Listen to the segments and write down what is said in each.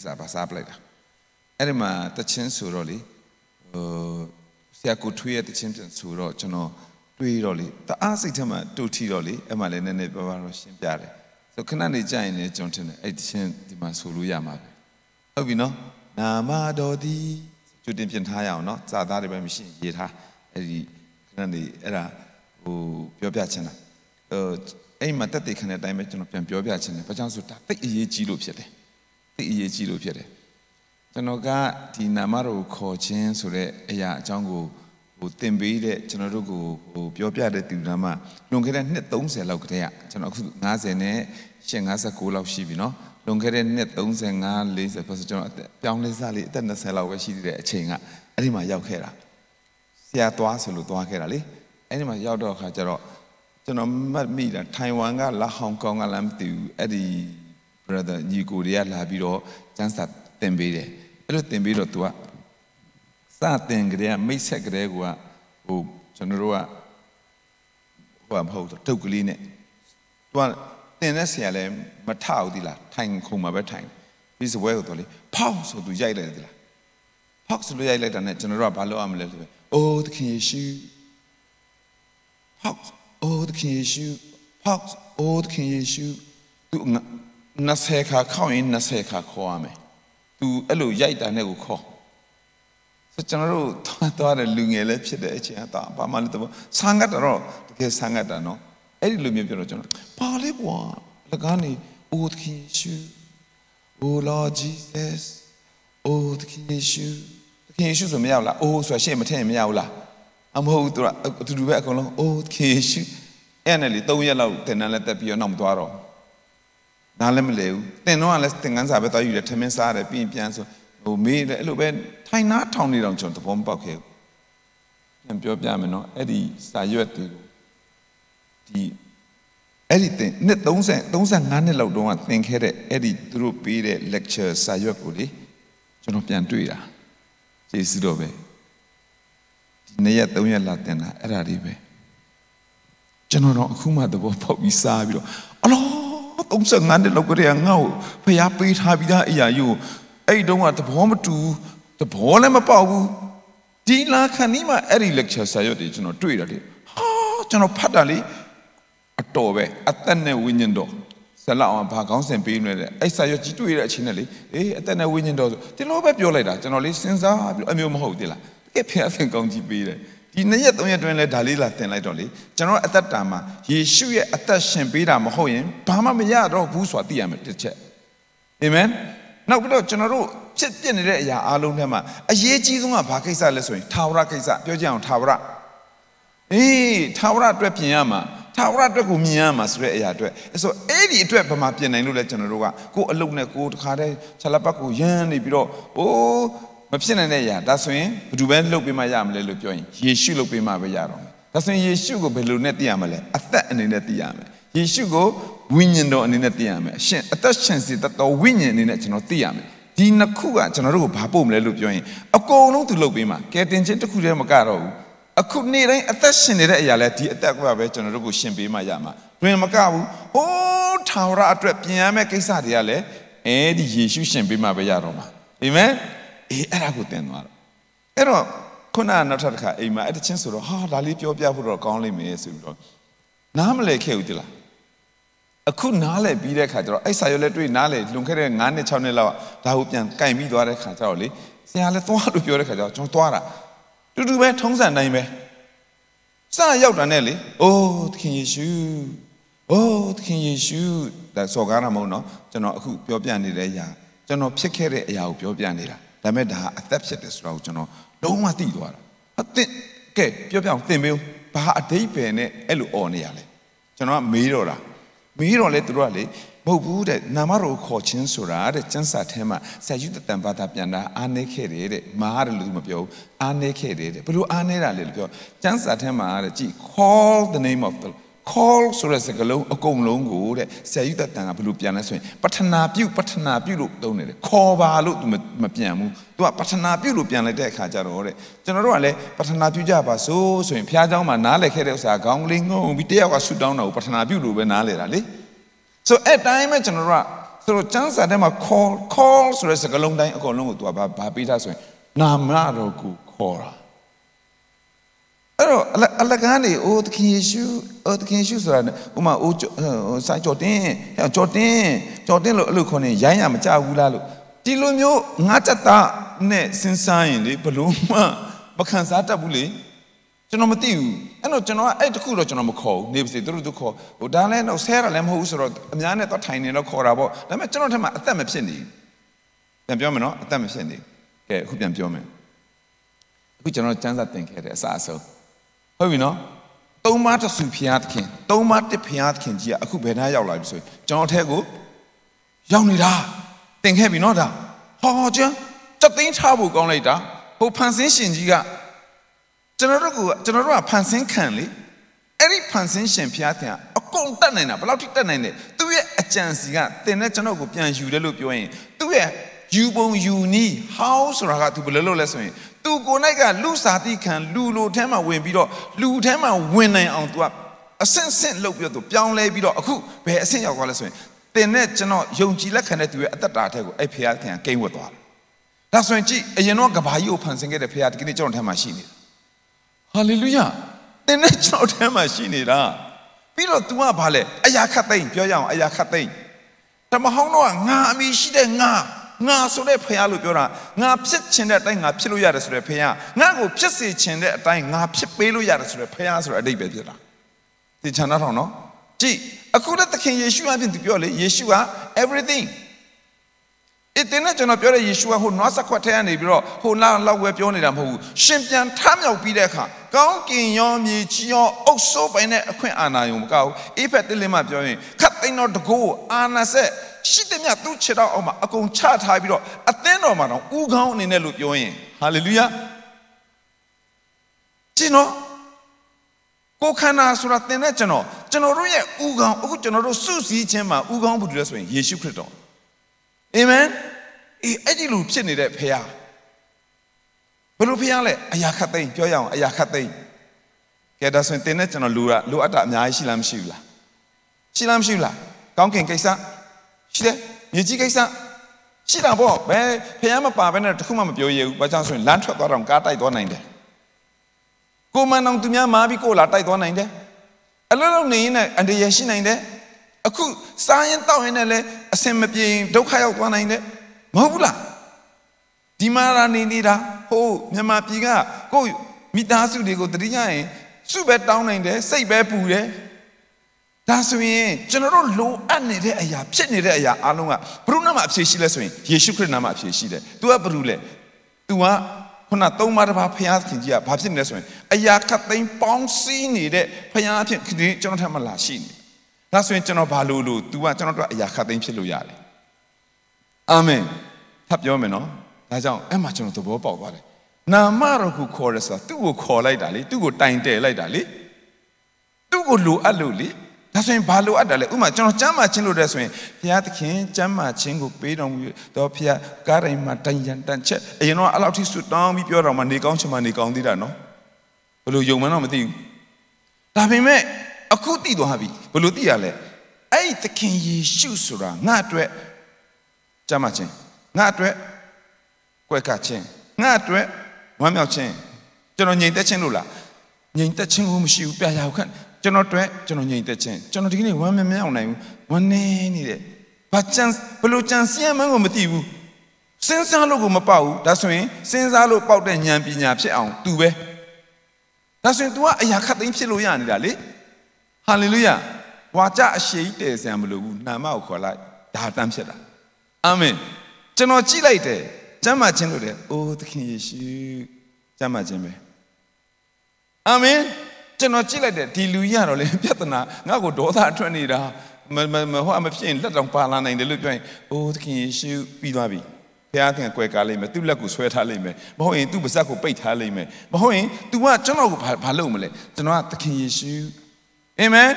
သစ္စာပါစားပလိုက်တာအဲ့ဒီမှာတချင်းဆိုတော့လေဟိုဆရာကိုထွေးရဲ့တချင်းဆိုတော့ကျွန်တော်တွေးတော့လေတအားစိတ်ထဲမှာတူထီတော့လေအဲ့မှာလည်းနည်းနည်းပါးပါးတော့ရှင်းပြတယ်ဆိုခဏနေကြာရင်လည်းကျွန်တော်ထင်တယ်အဲ့တချင်းဒီမှာဆိုလို့ရမှာပဲဟုတ်ပြီနော်နာမတော်သည်ကျွတင်ပြင်ထားရအောင်နော်စာသားတွေပဲမရှိရင်ရေးထားအဲ့ဒီခဏနေအဲ့ဒါဟိုပြောပြချင်တာဟိုအဲ့မှာတက်တဲ့ခဏအတိုင်းပဲကျွန်တော်ပြန်ပြောပြချင်တယ်ဘာကြောင့်ဆိုဒါသိအရေးကြီးလို့ဖြစ်တယ်သိ အရေးကြီးလို့ဖြစ်တယ်ကျွန်တော်ကဒီနာမတော်ကိုခေါ်ခြင်းဆိုတဲ့အရာအကြောင်းကိုဟိုတင်ပေးတဲ့ကျွန်တော်တို့ကိုဟိုပြောပြတဲ့သူနာမလွန်ခဲ့တဲ့နှစ်30လောက်ကတည်းကကျွန်တော်အခု90နဲ့59လောက်ရှိပြီနော်လွန်ခဲ့တဲ့နှစ်35 40ဆိုကျွန်တော်အသက်ပြောင်းလဲစားလေးအသက်20လောက်ပဲရှိသေးတဲ့အချိန်ကအဲ့ဒီမှာရောက်ခဲ့တာဆရာသွားဆိုလို့သွားခဲ့တာလေအဲ့ဒီမှာရောက်တော့ခါကျတော့ကျွန်တော်မှတ်မိတာထိုင်ဝမ်ကလာဟောင်ကောင်ကလည်းမသိဘူးအဲ့ဒီ brother ညီကိုတွေကလာပြီးတော့ကျန်းစာတင်ပေးတယ်အဲ့လိုတင်ပေးတော့ तू ကစတင်ကြတဲ့မိတ်ဆက်ကလေးကဟိုကျွန်တော်တို့ကဟိုမဟုတ်တော့တုတ်ကလေးနဲ့ तू ကတင်တဲ့ဆရာလည်းမထဘူးဒီလားထိုင်ခုံမှာပဲထိုင်ပြီးစပွဲကိုတော့လေဖောက်ဆို तू ရိုက်လိုက်တယ်ဒီလားဖောက်ဆိုလို့ရိုက်လိုက်တာနဲ့ကျွန်တော်တို့ကဘာလုပ်ရမလဲဆိုပဲအိုးသခင်ယေရှုဖောက်အိုးသခင်ယေရှုဖောက်အိုးသခင်ယေရှု तू 20ခါခေါက်ရင်20ခါခေါ်ရမယ် तू အဲ့လိုရိုက်တာနဲ့ကိုခေါ်ဆိုကျွန်တော်တို့သွားတဲ့လူငယ်လည်းဖြစ်တဲ့အချိန်အတာဘာမှလည်းတော့ဆန်းကတ်တော့တကယ်ဆန်းကတ်တာနော်အဲ့ဒီလိုမျိုးပြောတော့ကျွန်တော်ဘာလဲကွာလကားနေအိုးသခင်ယေရှု Oh Lord Jesus အိုးသခင်ယေရှုသခင်ယေရှုဆိုမရဘူးလားအိုးဆိုတာရှေ့မထည့်မရဘူးလားအမဟုတ်သူကအတူတူပဲအကုန်လုံးအိုးသခင်ယေရှုအဲ့နဲ့လေ၃ရက်လောက်တင်တန်းလက်တက်ပြီးတော့နောက်မသွားတော့ နားလည်းမလဲဘူးတင်တော့ကလည်းသင်္ကန်းစာပဲသွားယူတယ်ထမင်းစားတယ်ပြီးရင်ပြန်ဆိုဟိုမေးတယ်အဲ့လိုပဲထိုင်နာထောင်နေတော့ကျွန်တော်သဘောမပေါက်ခဲ့ဘူးပြန်ပြောပြမယ်နော်အဲ့ဒီစာရွက်တွေကိုဒီအဲ့ဒီသင်နှစ်30 35နှစ်လောက်တုန်းကသင်ခဲ့တဲ့အဲ့ဒီသူတို့ပေးတဲ့ lecture စာရွက်ကိုလေကျွန်တော်ပြန်တွေ့တာကျေးဇူးတော်ပဲဒီနေ့ရက်3ရက်လာသင်တာအဲ့ဒါလေးပဲကျွန်တော်တော့အခုမှသဘောပေါက်ပြီးစားပြီးတော့အလော 35နှစ်လောက်ကတည်းကငါ့ကိုဖျားပေးထားပြီးသားအရာယူအဲ့တုန်းကသဘောမတူသဘောလည်းမပေါက်ဘူးဒီလာခဏီးမှာအဲ့ဒီ lecture စာရွက်တွေကျွန်တော်တွေ့တာလေဟာကျွန်တော်ဖတ်တာလေအတော်ပဲအသက်နဲ့ဝိညာဉ်တော်ဆလအောင်ဘာကောင်းစင်ပေးနေလဲအဲ့စာရွက်ကြီးတွေ့တဲ့အချိန်နဲ့လေအေးအသက်နဲ့ဝိညာဉ်တော်ဆိုဒီလိုပဲပြောလိုက်တာကျွန်တော်လေးစဉ်းစားပြီးအမျိုးမဟုတ်သေးလားတကယ်ဖျက်ဆင်ကောင်းကြီးပေးတယ် ဒီနေ့ရက်သုံးရက်တွင်လဲဒါလေးလာသင်လိုက်တော့လေကျွန်တော်အသက်တာမှာယေရှုရဲ့အသက်ရှင်ပေးတာမဟုတ်ရင်ဘာမှမရတော့ဘူးဆိုတာသိရမယ်တစ်ချက်အာမင်နောက်ပြီးတော့ကျွန်တော်တို့ဖြစ်ပြနေတဲ့အရာအလုံးထဲမှာအရေးကြီးဆုံးကဘာကိစ္စလဲဆိုရင်ထာဝရကိစ္စပြောကြအောင်ထာဝရအေးထာဝရအတွက်ပြင်ရမှာထာဝရအတွက်ကိုမြင်ရမှာဆိုတဲ့အရာအတွက်အဲ့ဆိုအဲ့ဒီအတွက်ဘာမှပြင်နိုင်လို့လဲကျွန်တော်တို့ကကိုယ်အလုပ်နဲ့ကိုယ်တခါတည်းခြေလက်ပတ်ကိုရမ်းနေပြီးတော့အိုး မဖြစ်နိုင်တဲ့အရာဒါဆိုရင်ဘယ်သူပဲလုပ်ပေးမှရမလဲလို့ပြောရင်ယေရှုလုပ်ပေးမှပဲရတော့မယ်ဒါဆိုရင်ယေရှုကိုဘယ်လိုနဲ့သိရမလဲအသက်အနေနဲ့သိရမယ်ယေရှုကိုဝိညာဉ်တော်အနေနဲ့သိရမယ်အရှင်အသက်ရှင်စေတတ်တော်ဝိညာဉ်အနေနဲ့ကျွန်တော်သိရမယ်ဒီနှစ်ခုကကျွန်တော်တို့ကိုဘာပို့မလဲလို့ပြောရင်အကုန်လုံးသူလုပ်ပေးမှာကဲတင်ချင်းတစ်ခုတည်းမကတော့ဘူးအခုနေ့တိုင်းအသက်ရှင်နေတဲ့အရာလဲဒီအသက်ကပဲကျွန်တော်တို့ကိုရှင်ပေးမှရမှာတွင်မကဘူးဟိုးထာဝရအတွက်ပြင်ရမယ့်ကိစ္စတွေကလည်းအဲဒီယေရှုရှင်ပေးမှပဲရတော့မှာအာမင် အေးအဲ့ဒါကိုသင်သွားတော့အဲ့တော့ခုနကနောက်ထပ်တစ်ခါအိမ်မှာအဲ့တချင်းဆိုတော့ဟာဒါလေးပြောပြဖို့တော့ကောင်းလိမ့်မယ်ဆိုပြီးတော့နားမလဲခဲ့ဦးတလားအခုနားလဲပြီးတဲ့ခါကျတော့အဲ့ဆာရွက်လက်တွေ့နားလဲလွန်ခဲ့တဲ့9နှစ်6နှစ်လောက်ကဒါကိုပြန်ကင်ပြီးသွားတဲ့ခါကျတော့လေဆရာလည်းသွားလို့ပြောတဲ့ခါကျတော့ကျွန်တော်သွားတာတူတူပဲထုံးစံတိုင်းပဲစရောက်တာနဲ့လေအိုးသခင်ယေရှုအိုးသခင်ယေရှုဒါစော်ကားတာမဟုတ်နော်ကျွန်တော်အခုပြောပြနေတဲ့အရာကျွန်တော်ဖြစ်ခဲ့တဲ့အရာကိုပြောပြနေတာ ဒါပေမဲ့ဒါအသက်ဖြစ်တယ်ဆိုတော့ကျွန်တော်လုံးဝသိသွားတာအသင့်ကဲပြောပြအောင်သင်ပေးဘာအတိတ်ပဲနဲ့အဲ့လိုអော်နေရလဲကျွန်တော်ကမေးတော့တာမေးတော့လေသူတို့ကလေမဟုတ်ဘူးတဲ့နာမတော်ခေါ်ခြင်းဆိုတာတဲ့ကျမ်းစာထဲမှာဆရာယူတတန်ဘာသာပြန်တာအားနေခဲ့တယ်တဲ့မားတယ်လို့မပြောဘူးအားနေခဲ့တယ်တဲ့ဘယ်လိုအားနေတာလဲလို့ပြောကျမ်းစာထဲမှာတဲ့ကြည် call the name of the call ဆိုတဲ့စကားလုံးအကုန်လုံးကိုတဲ့ဆရာယူတတန်ကဘယ်လိုပြန်လဲဆိုရင်ပထနာပြုပထနာပြုလို့သုံးနေတယ်ခေါ်ပါလို့သူမပြန်ဘူးသူကပထနာပြုလို့ပြန်လိုက်တဲ့အခါကျတော့တဲ့ကျွန်တော်တို့ကလည်းပထနာပြုကြပါစို့ဆိုရင်ဖះเจ้าမှာနားလည်ခဲ့တဲ့ဥစ္စာခေါင်းကလေးငုံပြီးတယောက်ကဆူတောင်းတာကိုပထနာပြုလို့ပဲနားလည်တာလေဆိုအဲ့တိုင်းပဲကျွန်တော်တို့က ဆိုတော့ကျမ်းစာထဲမှာ call call ဆိုတဲ့စကားလုံးတိုင်းအကုန်လုံးကို तू ကဘာဘာပေးထားဆိုရင်နာမတော်ကိုခေါ်တာ အဲ့တော့အလကားနေအိုးသခင်ယေရှုအိုးသခင်ယေရှုဆိုတာဥမာအိုးဆိုင်ကြော်တင်းကြော်တင်းကြော်တင်းလို့အဲ့လိုခေါ်နေရိုင်းရမကြဘူးလားလို့ဒီလိုမျိုးငါတက်တာနဲ့စဉ်းစားရင်လေဘလို့မှမခံစားတတ်ဘူးလေကျွန်တော်မသိဘူးအဲ့တော့ကျွန်တော်ကအဲ့တခုတော့ကျွန်တော်မခေါ်ဘူးနေပါစေသူတို့တို့ခေါ်ဟိုဒါလည်းတော့ဆဲရလည်းမဟုတ်ဘူးဆိုတော့အများနဲ့တော့ထိုင်နေတော့ခေါ်တာပေါ့ဒါပေမဲ့ကျွန်တော်ထက်မှအသက်မဖြစ်နေပြန်ပြောမယ်နော်အသက်မဖြစ်နေကဲအခုပြန်ပြောမယ်အခုကျွန်တော်စမ်းစာသင်ခဲ့တယ်အစအဆုံး ဟုတ်ပြီနော်သုံးမတဆူဖျားသခင်သုံးမတစ်ဖျားသခင်ကြီးကအခုဘယ်နှရောက်လာပြီဆိုရင်ကျွန်တော်ထဲကိုရောက်နေတာသင်ခဲ့ပြီနော်ဒါဟောကျန်စက်သိန်းချဖို့ကောင်းလိုက်တာဟိုဖန်ဆင်းရှင်ကြီးကကျွန်တော်တို့ကကျွန်တော်တို့ကဖန်ဆင်းခံလေအဲ့ဒီဖန်ဆင်းရှင်ဖျားသခင်အကုန်တတ်နိုင်တာဘယ်လောက်ထိတတ်နိုင်လဲသူ့ရဲ့အကြံစီကသင်နဲ့ကျွန်တော်ကိုပြန်ယူတယ်လို့ပြောရင်သူ့ရဲ့ယူပုံယူနီး how ဆိုတာကသူဘယ်လိုလုပ်လဲဆိုရင် သူကိုယ်၌ကလူစားတိခံလူလိုထဲမှာဝင်ပြီးတော့လူထဲမှာဝင်နိုင်အောင်သူကအဆင့်ဆင့်လုပ်ပြီးတော့သူပြောင်းလဲပြီးတော့အခုဘယ်အဆင့်ရောက်သွားလဲဆိုရင်သင်နဲ့ကျွန်တော်ယုံကြည်လက်ခံတဲ့သူရဲ့အသက်တာထဲကိုအဲ့ဖျားသခင်ကိန်းဝတ်သွားတယ်ဒါဆိုရင်ကြည့်အရင်တော့ကဘာကြီးကိုဖန်ဆင်းခဲ့တဲ့ဖျားဒီကနေ့ကျွန်တော်ထဲမှာရှိနေတယ်ဟာလေလုယာသင်နဲ့ကျွန်တော်ထဲမှာရှိနေတာပြီးတော့ तू ကဘာလဲအရာခတ်သိမ့်ပြောရအောင်အရာခတ်သိမ့်တမဟောင်းတော့ငါအမိရှိတဲ့ငါ ငါဆိုတဲ့ဖခင်လို့ပြောတာငါဖြစ်ချင်တဲ့အတိုင်းငါဖြစ်လို့ရတယ်ဆိုတဲ့ဖခင်ငါ့ကိုဖြစ်စေချင်တဲ့အတိုင်းငါဖြစ်ပေးလို့ရတယ်ဆိုတဲ့ဖခင်ဆိုတဲ့အဓိပ္ပာယ်ဖြစ်တာသင်ချန်တော့နော်ကြည့်အခုလည်းသခင်ယေရှုအပြင်သူပြောလေယေရှုက everything အတင်းနဲ့ကျွန်တော်ပြောတဲ့ယေရှုကဟိုနွားစခွက်ထဲကနေပြီးတော့ဟိုလောက်လောက်ဝဲပြောနေတာမဟုတ်ဘူးရှင်ပြန်ထမြောက်ပြီးတဲ့အခါကောင်းကင်ရောမြေကြီးရောအုပ်စိုးပိုင်တဲ့အခွင့်အာဏာယုံမကောက်အေဖက်တလင်းမှပြောရင်ခတ်သိန်းတော်တကိုးအာနာဆက်ရှိတဲ့မြတ်သူ့ခြေတော်အောက်မှာအကုန်ချထားပြီးတော့အသင်းတော်မှာတော့ဥကောင်းအနေနဲ့လို့ပြောရင်ဟာလေလုယာကျင်းတော့ကိုခန္ဓာဆိုတာသင်တဲ့ကျွန်တော်ကျွန်တော်တို့ရဲ့ဥကောင်းအခုကျွန်တော်တို့စုစည်းခြင်းမှာဥကောင်းဘူးလို့ဆိုရင်ယေရှုခရစ်တော် အာမင်အေးအဲ့ဒီလိုဖြစ်နေတဲ့ဖခင်ဘယ်လိုဖခင်လဲအရာခတ်သိမ့်ပြောရအောင်အရာခတ်သိမ့်ကဲဒါဆိုရင်တင်းနဲ့ကျွန်တော်လူကလိုအပ်တာအများကြီးရှိလားမရှိဘူးလားရှိလားမရှိဘူးလားကောင်းကင်ကိစ္စရှိတယ်မြေကြီးကိစ္စရှိတာပေါ့ဘယ်ဖခင်မပါဘဲနဲ့တခုမှမပြောရဘူးဘာကြောင့်ဆိုရင်လမ်းထွက်သွားတော့ကားတိုက်သွားနိုင်တယ်ကိုမန်အောင်သူများမားပြီးကိုလာတိုက်သွားနိုင်တယ်အလုံးလုံးနေရင်လည်းအန္တရာယ်ရှိနိုင်တယ် အခုစားရင်တောက်ရင်လည်းအဆင်မပြေရင်ဒုက္ခရောက်သွားနိုင်တယ်မဟုတ်ဘူးလားဒီမှာလာနေနေတာဟိုမြန်မာပြည်ကကိုမိသားစုတွေကိုတတိယရင်စုပဲတောင်းနိုင်တယ်စိတ်ပဲပူတယ်ဒါဆိုရင်ကျွန်တော်တို့လိုအပ်နေတဲ့အရာဖြစ်နေတဲ့အရာအားလုံးကဘုရုနာမှာအဖြေရှိလဲဆိုရင်ယေရှုခရစ်နာမှာအဖြေရှိတယ်။ तू ကဘုရုလဲ။ तू ကခုနသုံးပါးတစ်ပါးဖျားခင်ကြီးကဘာဖြစ်နေလဲဆိုရင်အရာခတ်သိမ်းပေါင်းစည်းနေတဲ့ဖျားအဖြစ်ခရစ်ကျွန်တော်ထက်မှလာရှိနေ ဒါဆိုရင်ကျွန်တော်ဘာလို့လို့ तू ကကျွန်တော်တို့အရာခတ်သိမ်းဖြစ်လို့ရတယ်။အာမင်။ထပ်ပြောမယ်နော်။ဒါကြောင့်အဲ့မှာကျွန်တော်သဘောပေါက်သွားတယ်။နာမတော်ကိုခေါ်ရဆိုတာသူ့ကိုခေါ်လိုက်တာလေသူ့ကိုတိုင်တယ်လိုက်တာလေသူ့ကိုလိုအပ်လို့လေဒါဆိုရင်ဘာလိုအပ်တယ်လဲဥမာကျွန်တော်ကျမ်းမာခြင်းလို့တဲ့ဆိုရင်ဘုရားသခင်ကျမ်းမာခြင်းကိုပေးတော်မူတော့ဘုရားကားတိုင်းမှာတိုင်ရန်တန်ချက်အရင်တော့အဲ့လောက်ထိဆွတောင်းပြီးပြောတော့မှနေကောင်းချင်မှနေကောင်းသေးတာနော်ဘယ်လိုယုံမှန်းတော့မသိဘူးဒါပေမဲ့ အခုသိသွားပြီဘယ်လိုသိရလဲအဲ့ဒီသခင်ယေရှုဆိုတာငါအတွက်ကျမ်းမာခြင်းငါအတွက်ကွယ်ကခြင်းငါအတွက်ဝမ်းမြောက်ခြင်းကျွန်တော်ငြိမ်သက်ခြင်းလို့လားငြိမ်သက်ခြင်းကိုမရှိဘူးပြရအောင်ခန့်ကျွန်တော်တွေ့ကျွန်တော်ငြိမ်သက်ခြင်းကျွန်တော်ဒီကနေ့ဝမ်းမမြောက်နိုင်ဘူးဝမ်းနေနေတဲ့ဘာချန်ဘလို့ချန်စီယမန်းကိုမသိဘူးစဉ်းစားလို့ကိုမပေါက်ဘူးဒါဆိုရင်စဉ်းစားလို့ပေါက်တဲ့ဉာဏ်ပညာဖြစ်အောင်သူပဲဒါဆိုရင် तू ကအရာခတ်သိမ်းဖြစ်လို့ရနေတာလေ ဟာလေလုယာဝါကြအရှိတည်ဆံမလို့ဘူးနာမကိုခေါ်လိုက်ဒါတမ်းဖြစ်တာအာမင်ကျွန်တော်ကြည့်လိုက်တယ်ကျမ်းမာခြင်းလို့တယ်အိုးသခင်ယေရှုကျမ်းမာခြင်းပဲအာမင်ကျွန်တော်ကြည့်လိုက်တယ်ဒီလူကြီးကတော့လေပြဿနာငါ့ကိုဒေါသအထွက်နေတာမမမဟိုအမဖြစ်ရင်လက်တောင်ပါလာနိုင်တယ်လို့ပြောရင်အိုးသခင်ယေရှုပြီးသွားပြီဘုရားခင်ကွယ်ကားလိမ့်မယ်သူ့လက်ကိုဆွဲထားလိမ့်မယ်မဟုတ်ရင်သူ့ပါဇက်ကိုပိတ်ထားလိမ့်မယ်မဟုတ်ရင် तू ကကျွန်တော်ကိုဘာလုပ်မလဲကျွန်တော်ကသခင်ယေရှု အာမင်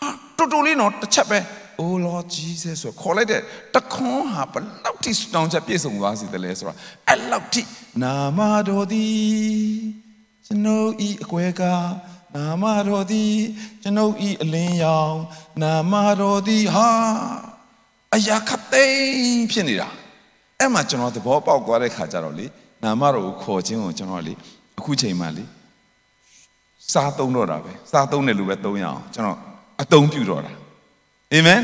ဟာတူတူလေးတော့တစ်ချက်ပဲ Oh Lord Jesus ဆိုခေါ်လိုက်တဲ့တခွန်းဟာဘလောက်ထိတောင်းချက်ပြည့်စုံသွားစီတယ်လဲဆိုတော့အဲ့လောက်ထိနာမတော်သည်ကျွန်ုပ်ဤအကွယ်ကားနာမတော်သည်ကျွန်ုပ်ဤအလင်းရောင်နာမတော်သည်ဟာအရာခပ်သိမ်းဖြစ်နေတာအဲ့မှာကျွန်တော်သဘောပေါက်သွားတဲ့ခါကျတော့လေနာမတော်ကိုခေါ်ခြင်းကိုကျွန်တော်လေအခုချိန်မှလေ စားသုံးတော့တာပဲစားသုံးတယ်လို့ပဲသုံးရအောင်ကျွန်တော်အသုံးပြုတော့တာအာမင်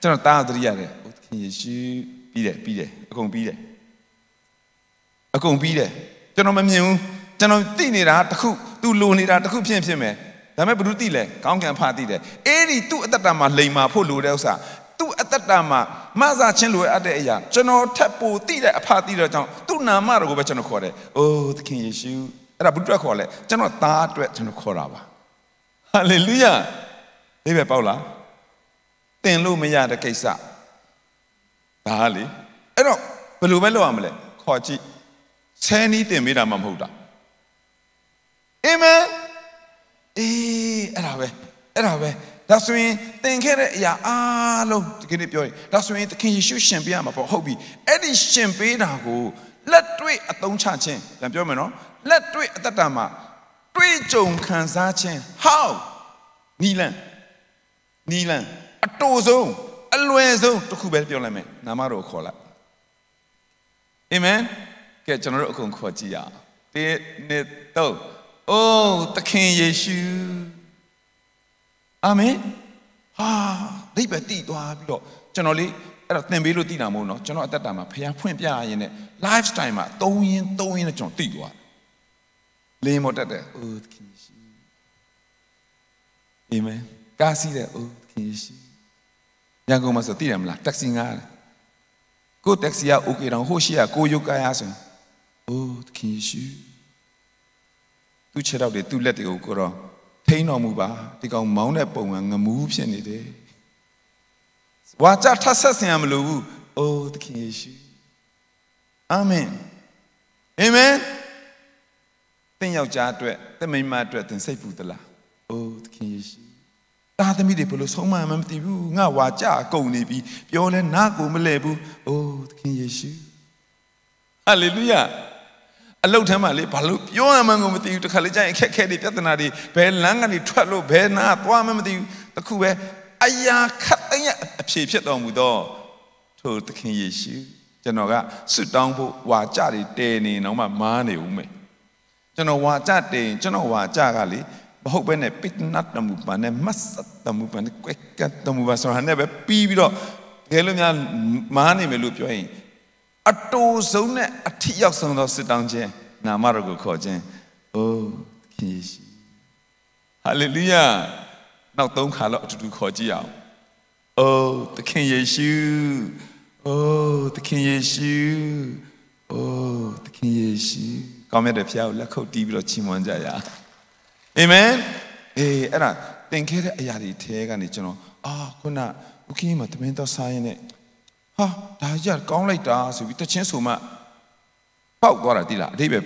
ကျွန်တော်တားသတိရတယ်သခင်ယေရှုပြီးတယ်ပြီးတယ်အကုန်ပြီးတယ်အကုန်ပြီးတယ်ကျွန်တော်မမြင်ဘူးကျွန်တော်သိနေတာတခုသူလိုနေတာတခုဖြစ်ဖြစ်မယ်ဒါပေမဲ့ဘ누구သိလဲကောင်းကံဖာသိတယ်အဲ့ဒီသူ့အတ္တမှာလိန်မာဖို့လိုတဲ့ဥစ္စာသူ့အတ္တမှာမဆာချင်းလိုအပ်တဲ့အရာကျွန်တော်ထပ်ပိုသိတဲ့အဖာသိတဲ့ကြောင့်သူ့နာမတော်ကိုပဲကျွန်တော်ခေါ်တယ်။အိုးသခင်ယေရှု အဲ့ဒါဘုရားခေါ်လဲကျွန်တော်သားအတွက်ကျွန်တော်ခေါ်တာပါ။ဟာလေလုယာ။ဒီပဲပေါ့လား။တင်လို့မရတဲ့ကိစ္စ။ဒါလေအဲ့တော့ဘယ်လိုပဲလုပ်ရမလဲ။ခေါ်ကြည့်။ဆယ်နီးတင်ပေးတာမှမဟုတ်တာ။အာမင်။အေးအဲ့ဒါပဲအဲ့ဒါပဲဒါဆိုရင်သင်ခဲ့တဲ့အရာအားလုံးဒီကနေ့ပြောရင်ဒါဆိုရင်သခင်ယေရှုရှင်ပေးရမှာပေါ့ဟုတ်ပြီအဲ့ဒီရှင်ပေးတာကိုလက်တွေ့အသုံးချခြင်းပြန်ပြောမယ်နော် လက်တွေ့အတ္တမှာတွေ့ကြုံခံစားခြင်း how နီလန်နီလန်အတူဆုံးအလွယ်ဆုံးတစ်ခုပဲပြောလိုက်မယ်နာမတော်ခေါ်လိုက်အာမင်ကဲကျွန်တော်တို့အကုန်ခေါ်ကြည့်ရအောင်ဒီနေ့တော့အိုးသခင်ယေရှုအာမင်ဟာဒိဗ္ဗတိသွားပြီးတော့ကျွန်တော်လေးအဲ့တော့သင်ပေးလို့တည်တာမဟုတ်နော်ကျွန်တော်အသက်တာမှာဖျားဖွင့်ပြရရင်နဲ့ lifestyle မှာသုံးရင်သုံးရင်နဲ့ကျွန်တော်တည်သွား လင်းမတက်တဲ့အိုးသခင်ယေရှုအာမင်ကားစီးတဲ့အိုးသခင်ယေရှုရန်ကုန်မှာဆိုတည်တယ်မလားတက္ကစီငါကိုတက္ကစီက okay တော့ဟိုရှိကကိုယုတ်ကားရဆိုရင်အိုးသခင်ယေရှုသူခြေတော့တွေသူ့လက်တွေကိုကိုတော့ထိန်းတော်မူပါဒီကောင်မောင်းတဲ့ပုံကငမူးဖြစ်နေတယ်ဝါကြထဆက်ဆင်ရမလို့ဘူးအိုးသခင်ယေရှုအာမင်အာမင် သင်ယောက်ျားအတွက်သင်မိန်းမအတွက်သင်စိတ်ပူသလားအိုးသခင်ယေရှုတာသမီးတွေဘယ်လိုဆုံးမမှမသိဘူးငါဝါကြကုန်နေပြီပြောလဲနားကိုမလဲဘူးအိုးသခင်ယေရှုဟာလေလုယာအလုတ်ထဲမှာလေဘာလို့ပြောရမှန်းကိုမသိဘူးတခါလေကြာရင်အခက်ခဲတွေပြဿနာတွေဘယ်လမ်းကနေထွက်လို့ဘယ်နာသွားမှမသိဘူးတခုပဲအရာခတ်တဲ့အဖြေဖြစ်တော်မူသောထိုသခင်ယေရှုကျွန်တော်ကဆွတောင်းဖို့ဝါကြတွေတဲနေတော့မှမားနေဦးမယ် ကျွန်တော်ဝါကြတဲကျွန်တော်ဝါကြကလေမဟုတ်ဘဲနဲ့ပစ်နတ်တမှုပါနဲ့မတ်တမှုပါနဲ့ကွက်ကတ်တမှုပါဆိုတာနဲ့ပဲပြီးပြီးတော့တကယ်လို့များမားနေမယ်လို့ပြောရင်အတူဆုံးနဲ့အထီရောက်ဆုံးသောစစ်တောင်းခြင်းနာမတော်ကိုခေါ်ခြင်းအိုးခင်ယေရှုဟာလေလုယာနောက်သုံးခါတော့အတူတူခေါ်ကြည့်အောင်အိုးသခင်ယေရှုအိုးသခင်ယေရှုအိုးသခင်ယေရှု ကောင်းမြတ်တဲ့ဖခင်ကိုလက်ခုပ်တီးပြီးတော့ချီးမွမ်းကြရအာမင်အေးအဲ့ဒါသင်ခဲ့တဲ့အရာတွေထဲကနေကျွန်တော်အာခုနဥက္ကင်းမှာတမင်တော့စားရင်နဲ့ဟာဒါကြကောင်းလိုက်တာဆိုပြီးတချင်းဆိုမှပောက်သွားတာတိလားအတိပဲ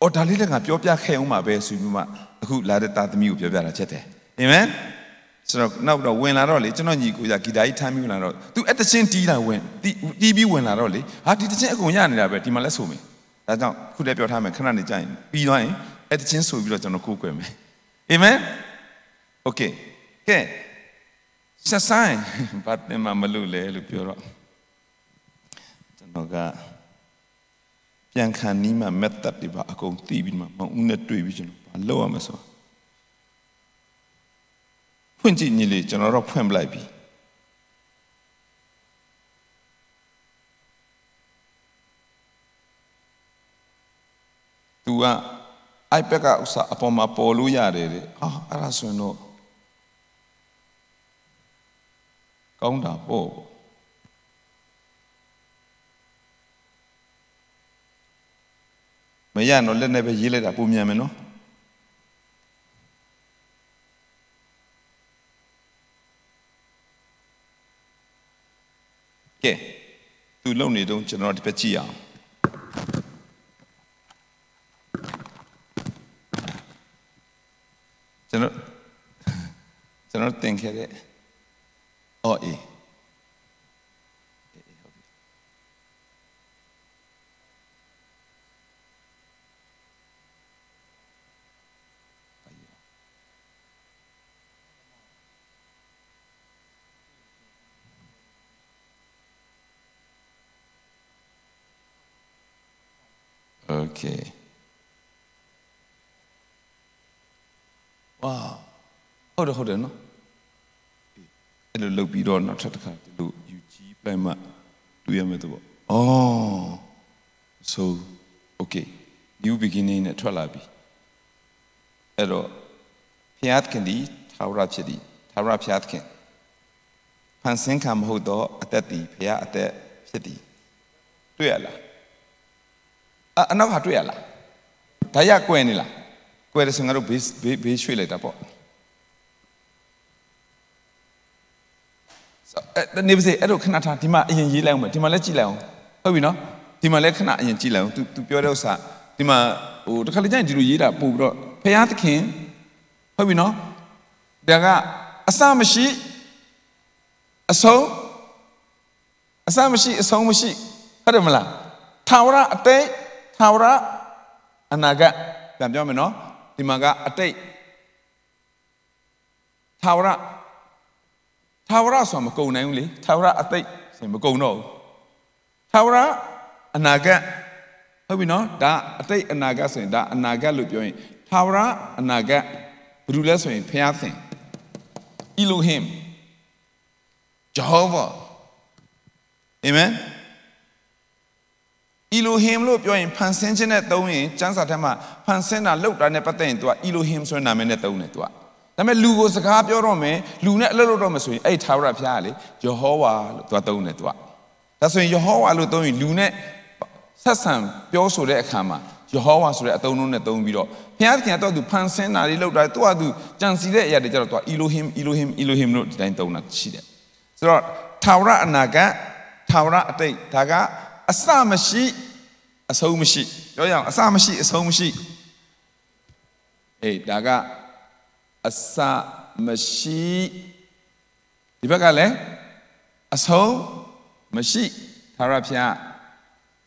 အော်ဒါလေးလည်းငါပြောပြခဲ့အောင်ပါပဲဆိုပြီးမှအခုလာတဲ့သားသမီးကိုပြောပြတာချက်တယ်အာမင်ဆိုတော့နောက်တော့ဝင်လာတော့လေကျွန်တော်ညီကိုကြဂီတာကြီးထမ်းပြီးဝင်လာတော့ तू အတချင်းတီးတာဝင်တီးပြီးဝင်လာတော့လေဟာဒီတချင်းအကုန်ရနေတာပဲဒီမှာလက်ဆိုမယ် ။ဒါကြောင့်ခုလည်းပြောထားမယ်ခဏနေကြရင်ပြီးသွားရင်အဲ့တချင်းဆိုပြီးတော့ကျွန်တော်ကိုးကွယ်မယ်။အာမင်။ Okay ။ကဲဆက်ဆိုင်ဘာတင်မှမလို့လဲလို့ပြောတော့ကျွန်တော်ကပြန်ခံနီးမှ method တွေပါအကုန်သိပြီးမှမဦးနဲ့တွေ့ပြီးကျွန်တော်ဘာလုပ်ရမလဲဆိုတော့ဖွင့်ကြည့်ညီလေးကျွန်တော်တော့ဖွင့်ပလိုက်ပြီ။ သူက iPad ကဥစားအပေါ်မှာပေါ်လို့ရတယ်တဲ့ဟာအဲ့ဒါဆိုရင်တော့ကောင်းတာပေါ့မရတော့လက်နဲ့ပဲရေးလိုက်တာပုံမြန်မယ်နော်ကဲသူလုံနေတော့ကျွန်တော်ဒီပဲကြည့်အောင် not think it. Oh, E. Okay. Wow. Hold on, hold on. No? အဲ့လိုလုပ်ပြီးတော့နောက်ထပ်တစ်ခါဒီလိုယူကြီးပြိုင်မှတွေ့ရမယ်တော့အော် so okay new beginning နဲ့ထွက်လာပြီအဲ့တော့ဖျားခင်ဒီသာဝရဖြစ်ဒီသာဝရဖျားခင်ဖန်ဆင်းခံမဟုတ်တော့အသက်ဒီဖျားအသက်ဖြစ်ဒီတွေ့ရလားအအနောက်ကတွေ့ရလားဒါရကွယ်နေလားကွယ်တယ်ဆိုငါတို့ဘေးဘေးဘေးရွှေ့လိုက်တာပေါ့ အဲ့နေပါစေအဲ့တော့ခဏထားဒီမှာအရင်ရေးလိုက်အောင်မယ်ဒီမှာလည်းကြည့်လိုက်အောင်ဟုတ်ပြီနော်ဒီမှာလည်းခဏအရင်ကြည့်လိုက်အောင် तू तू ပြောတဲ့ဥစ္စာဒီမှာဟိုတစ်ခါလေကျရင်ဒီလိုရေးတာပို့ပြီးတော့ဖယားသခင်ဟုတ်ပြီနော်ဒါကအစမရှိအဆုံးအစမရှိအဆုံးမရှိဟုတ်တယ်မလားထာဝရအတိတ်ထာဝရအနာဂတ်ပြန်ပြောမယ်နော်ဒီမှာကအတိတ်ထာဝရ ထာဝရဆိုတာမကုံနိုင်ဘူးလေထာဝရအသိဆိုမကုံတော့ဘူးထာဝရအနာဂတ်ဟုတ်ပြီနော်ဒါအသိအနာဂတ်ဆိုရင်ဒါအနာဂတ်လို့ပြောရင်ထာဝရအနာဂတ်ဘယ်လိုလဲဆိုရင်ဖျားသင် Elohim Jehovah Amen Elohim လို့ပြောရင်ဖန်ဆင်းခြင်းနဲ့သုံးရင်ကျမ်းစာထဲမှာဖန်ဆင်းတာလောက်တာနဲ့ပတ်သက်ရင် तू က Elohim ဆိုတဲ့နာမည်နဲ့သုံးတယ် तू က ဒါပေမဲ့လူကိုစကားပြောတော့မယ်လူနဲ့အလုပ်လုပ်တော့မယ်ဆိုရင်အဲ့ထာဝရဘုရားကလေယေဟောဝါလို့သူကသုံးတယ်သူကဒါဆိုရင်ယေဟောဝါလို့သုံးရင်လူနဲ့ဆက်ဆံပြောဆိုတဲ့အခါမှာယေဟောဝါဆိုတဲ့အသုံးလုံးနဲ့သုံးပြီးတော့ဘုရားသခင်ကတော့သူဖန်ဆင်းတာလေးလုပ်တာသူကသူကြံစီတဲ့အရာတွေကျတော့သူက Elohim Elohim Elohim လို့ဒီတိုင်းသုံးတာရှိတယ်ဆိုတော့ထာဝရအနာဂတ်ထာဝရအတိတ်ဒါကအစမရှိအဆုံးမရှိပြောရအောင်အစမရှိအဆုံးမရှိအေးဒါက အစမရှိဒီဘက်ကလည်းအဆုံးမရှိသာရဖျား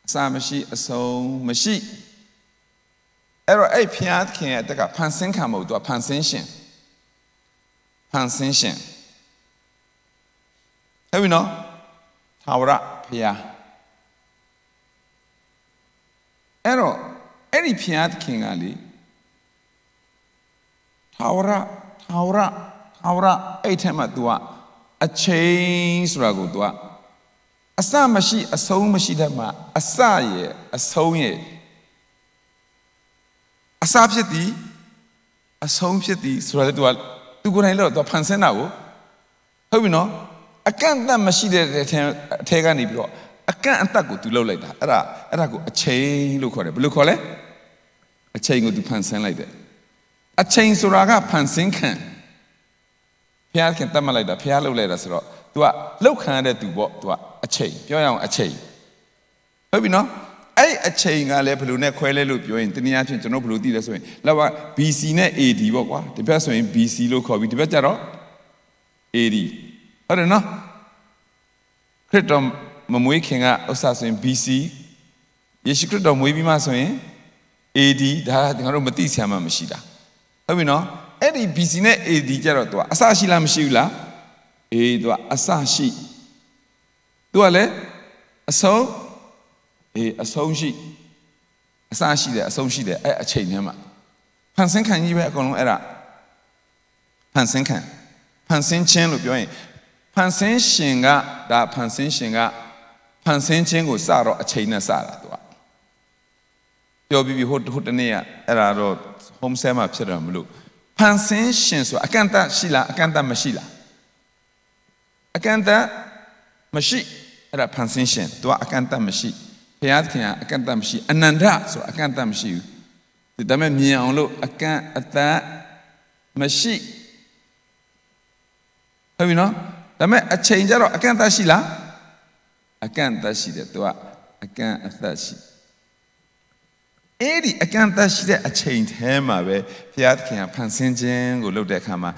အစမရှိအဆုံးမရှိအဲ့တော့အဲ့ဖျားခင်ရဲ့တက်ကဖန်ဆင်းခံမဟုတ်သူကဖန်ဆင်းရှင်ဖန်ဆင်းရှင်ဟဲ့ပြီနော်သာဝရဖျားအဲ့တော့အဲ့ဒီဖျားခင်ကလေ ထာဝရထာဝရထာဝရအဲ့ထက်မှ तू ကအချိန်ဆိုတာကို तू ကအစမရှိအဆုံးမရှိတဲ့မှာအစရဲ့အဆုံးရဲ့အစဖြစ်သည်အဆုံးဖြစ်သည်ဆိုတာလေ तू က तू ကိုယ်တိုင်လို့ तू ဖန်ဆင်းတာကိုဟုတ်ပြီနော်အကန့်အသတ်မရှိတဲ့အထဲအထဲကနေပြီးတော့အကန့်အသတ်ကို तू လှုပ်လိုက်တာအဲ့ဒါအဲ့ဒါကိုအချိန်လို့ခေါ်တယ်ဘယ်လိုခေါ်လဲအချိန်ကို तू ဖန်ဆင်းလိုက်တယ် အချိန်ဆိုတာကဖန်ဆင်းခံဘုရားခင်တတ်မှတ်လိုက်တာဘုရားလှုပ်လိုက်တာဆိုတော့ तू ကလှုပ်ခံရတဲ့သူပေါ့ तू ကအချိန်ပြောရအောင်အချိန်ဟုတ်ပြီနော်အဲ့အချိန်ကလည်းဘယ်လိုနဲ့ခွဲလဲလို့ပြောရင်တနည်းအားဖြင့်ကျွန်တော်ဘယ်လိုသိလဲဆိုရင်လောက်က BC နဲ့ AD ပေါ့ကွာဒီဘက်ဆိုရင် BC လို့ခေါ်ပြီးဒီဘက်ကျတော့ AD ဟုတ်တယ်နော်ခရစ်တော်မမွေးခင်ကဥစ္စာဆိုရင် BC ယေရှုခရစ်တော်မွေးပြီးမှဆိုရင် AD ဒါကငါတို့မသိဆရာမှမရှိတာ ဟုတ်ပြီနော်အဲ့ဒီ BC နဲ့ AD ကြတော့သူကအစရှိလားမရှိဘူးလားအေးသူကအစရှိသူကလည်းအဆုံးအေးအဆုံးရှိအစရှိတယ်အဆုံးရှိတယ်အဲ့အချိန်ထဲမှာဖန်ဆင်းခံကြီးပဲအကုန်လုံးအဲ့ဒါဖန်ဆင်းခံဖန်ဆင်းခြင်းလို့ပြောရင်ဖန်ဆင်းရှင်ကဒါဖန်ဆင်းရှင်ကဖန်ဆင်းခြင်းကိုစတော့အချိန်နဲ့စတာသူကပြောပြီးပြီဟိုဟိုတနေ့ကအဲ့ဒါတော့ home cell မှာဖြစ်တယ်မလို့ဖန်ဆင်းရှင်ဆိုအကန့်အသတ်ရှိလားအကန့်အသတ်မရှိလားအကန့်အသတ်မရှိအဲ့ဒါဖန်ဆင်းရှင်သူကအကန့်အသတ်မရှိဘုရားသခင်ကအကန့်အသတ်မရှိအနန္တဆိုအကန့်အသတ်မရှိဘူးဒါပေမဲ့မြင်အောင်လို့အကန့်အသတ်မရှိဟုတ်ပြီနော်ဒါပေမဲ့အချိန်ကျတော့အကန့်အသတ်ရှိလားအကန့်အသတ်ရှိတယ်သူကအကန့်အသတ်ရှိ အဲ့ဒီအကန့်အသတ်ရှိတဲ့အချိန်ထဲမှာပဲဘုရားသခင်ကဖန်ဆင်းခြင်းကိုလုပ်တဲ့အခါမှာ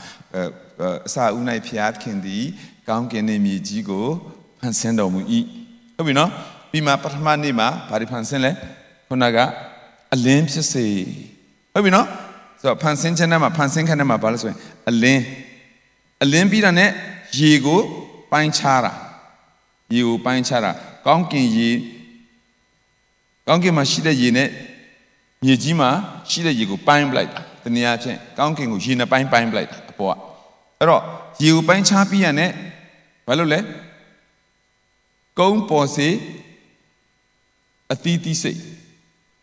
အစာဦး၌ဘုရားသခင်သည်ကောင်းကင်နှင့်မြေကြီးကိုဖန်ဆင်းတော်မူ၏ဟုတ်ပြီနော်ပြီးမှပထမနေ့မှာဘာတွေဖန်ဆင်းလဲခုနကအလင်းဖြစ်စေဟုတ်ပြီနော်ဆိုတော့ဖန်ဆင်းခြင်းထဲမှာဖန်ဆင်းခန်းထဲမှာဘာလဲဆိုရင်အလင်းအလင်းပြီးတာနဲ့ရေကိုပိုင်းခြားတာရေကိုပိုင်းခြားတာကောင်းကင်ရေကောင်းကင်မှာရှိတဲ့ရေနဲ့ မြေကြီးမှာရှိတဲ့ရေကိုပိုင်းပလိုက်တာတနည်းအားဖြင့်ကောင်းကင်ကိုရေနှစ်ပိုင်းပိုင်းပလိုက်တာအပေါ်ကအဲ့တော့ရေကိုပိုင်းခြားပြီးရတဲ့ဘာလို့လဲကုန်းပေါ်စေအသီးသီးစိတ်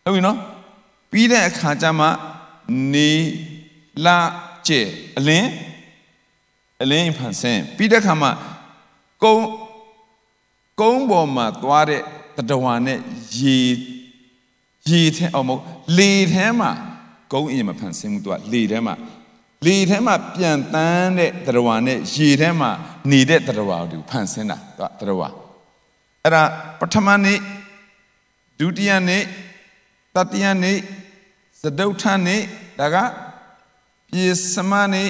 ဟုတ်ပြီနော်ပြီးတဲ့အခါကျမှနေလာကျဲအလင်းအလင်းဖန်ဆင်းပြီးတဲ့အခါမှာကုန်းကုန်းပေါ်မှာသွားတဲ့တတဝါနဲ့ရေ ရေထဲအောင်မဟုတ်လေထဲမှာကုန်းအင်မဖန်ဆင်းမှုသူကလေထဲမှာလေထဲမှာပြန်တန်းတဲ့တတဝါနဲ့ရေထဲမှာနေတဲ့တတဝါကိုဖန်ဆင်းတာသူကတတဝါအဲ့ဒါပထမနေ့ဒုတိယနေ့တတိယနေ့သဒုဋ္ဌနေ့ဒါကပြေစမနေ့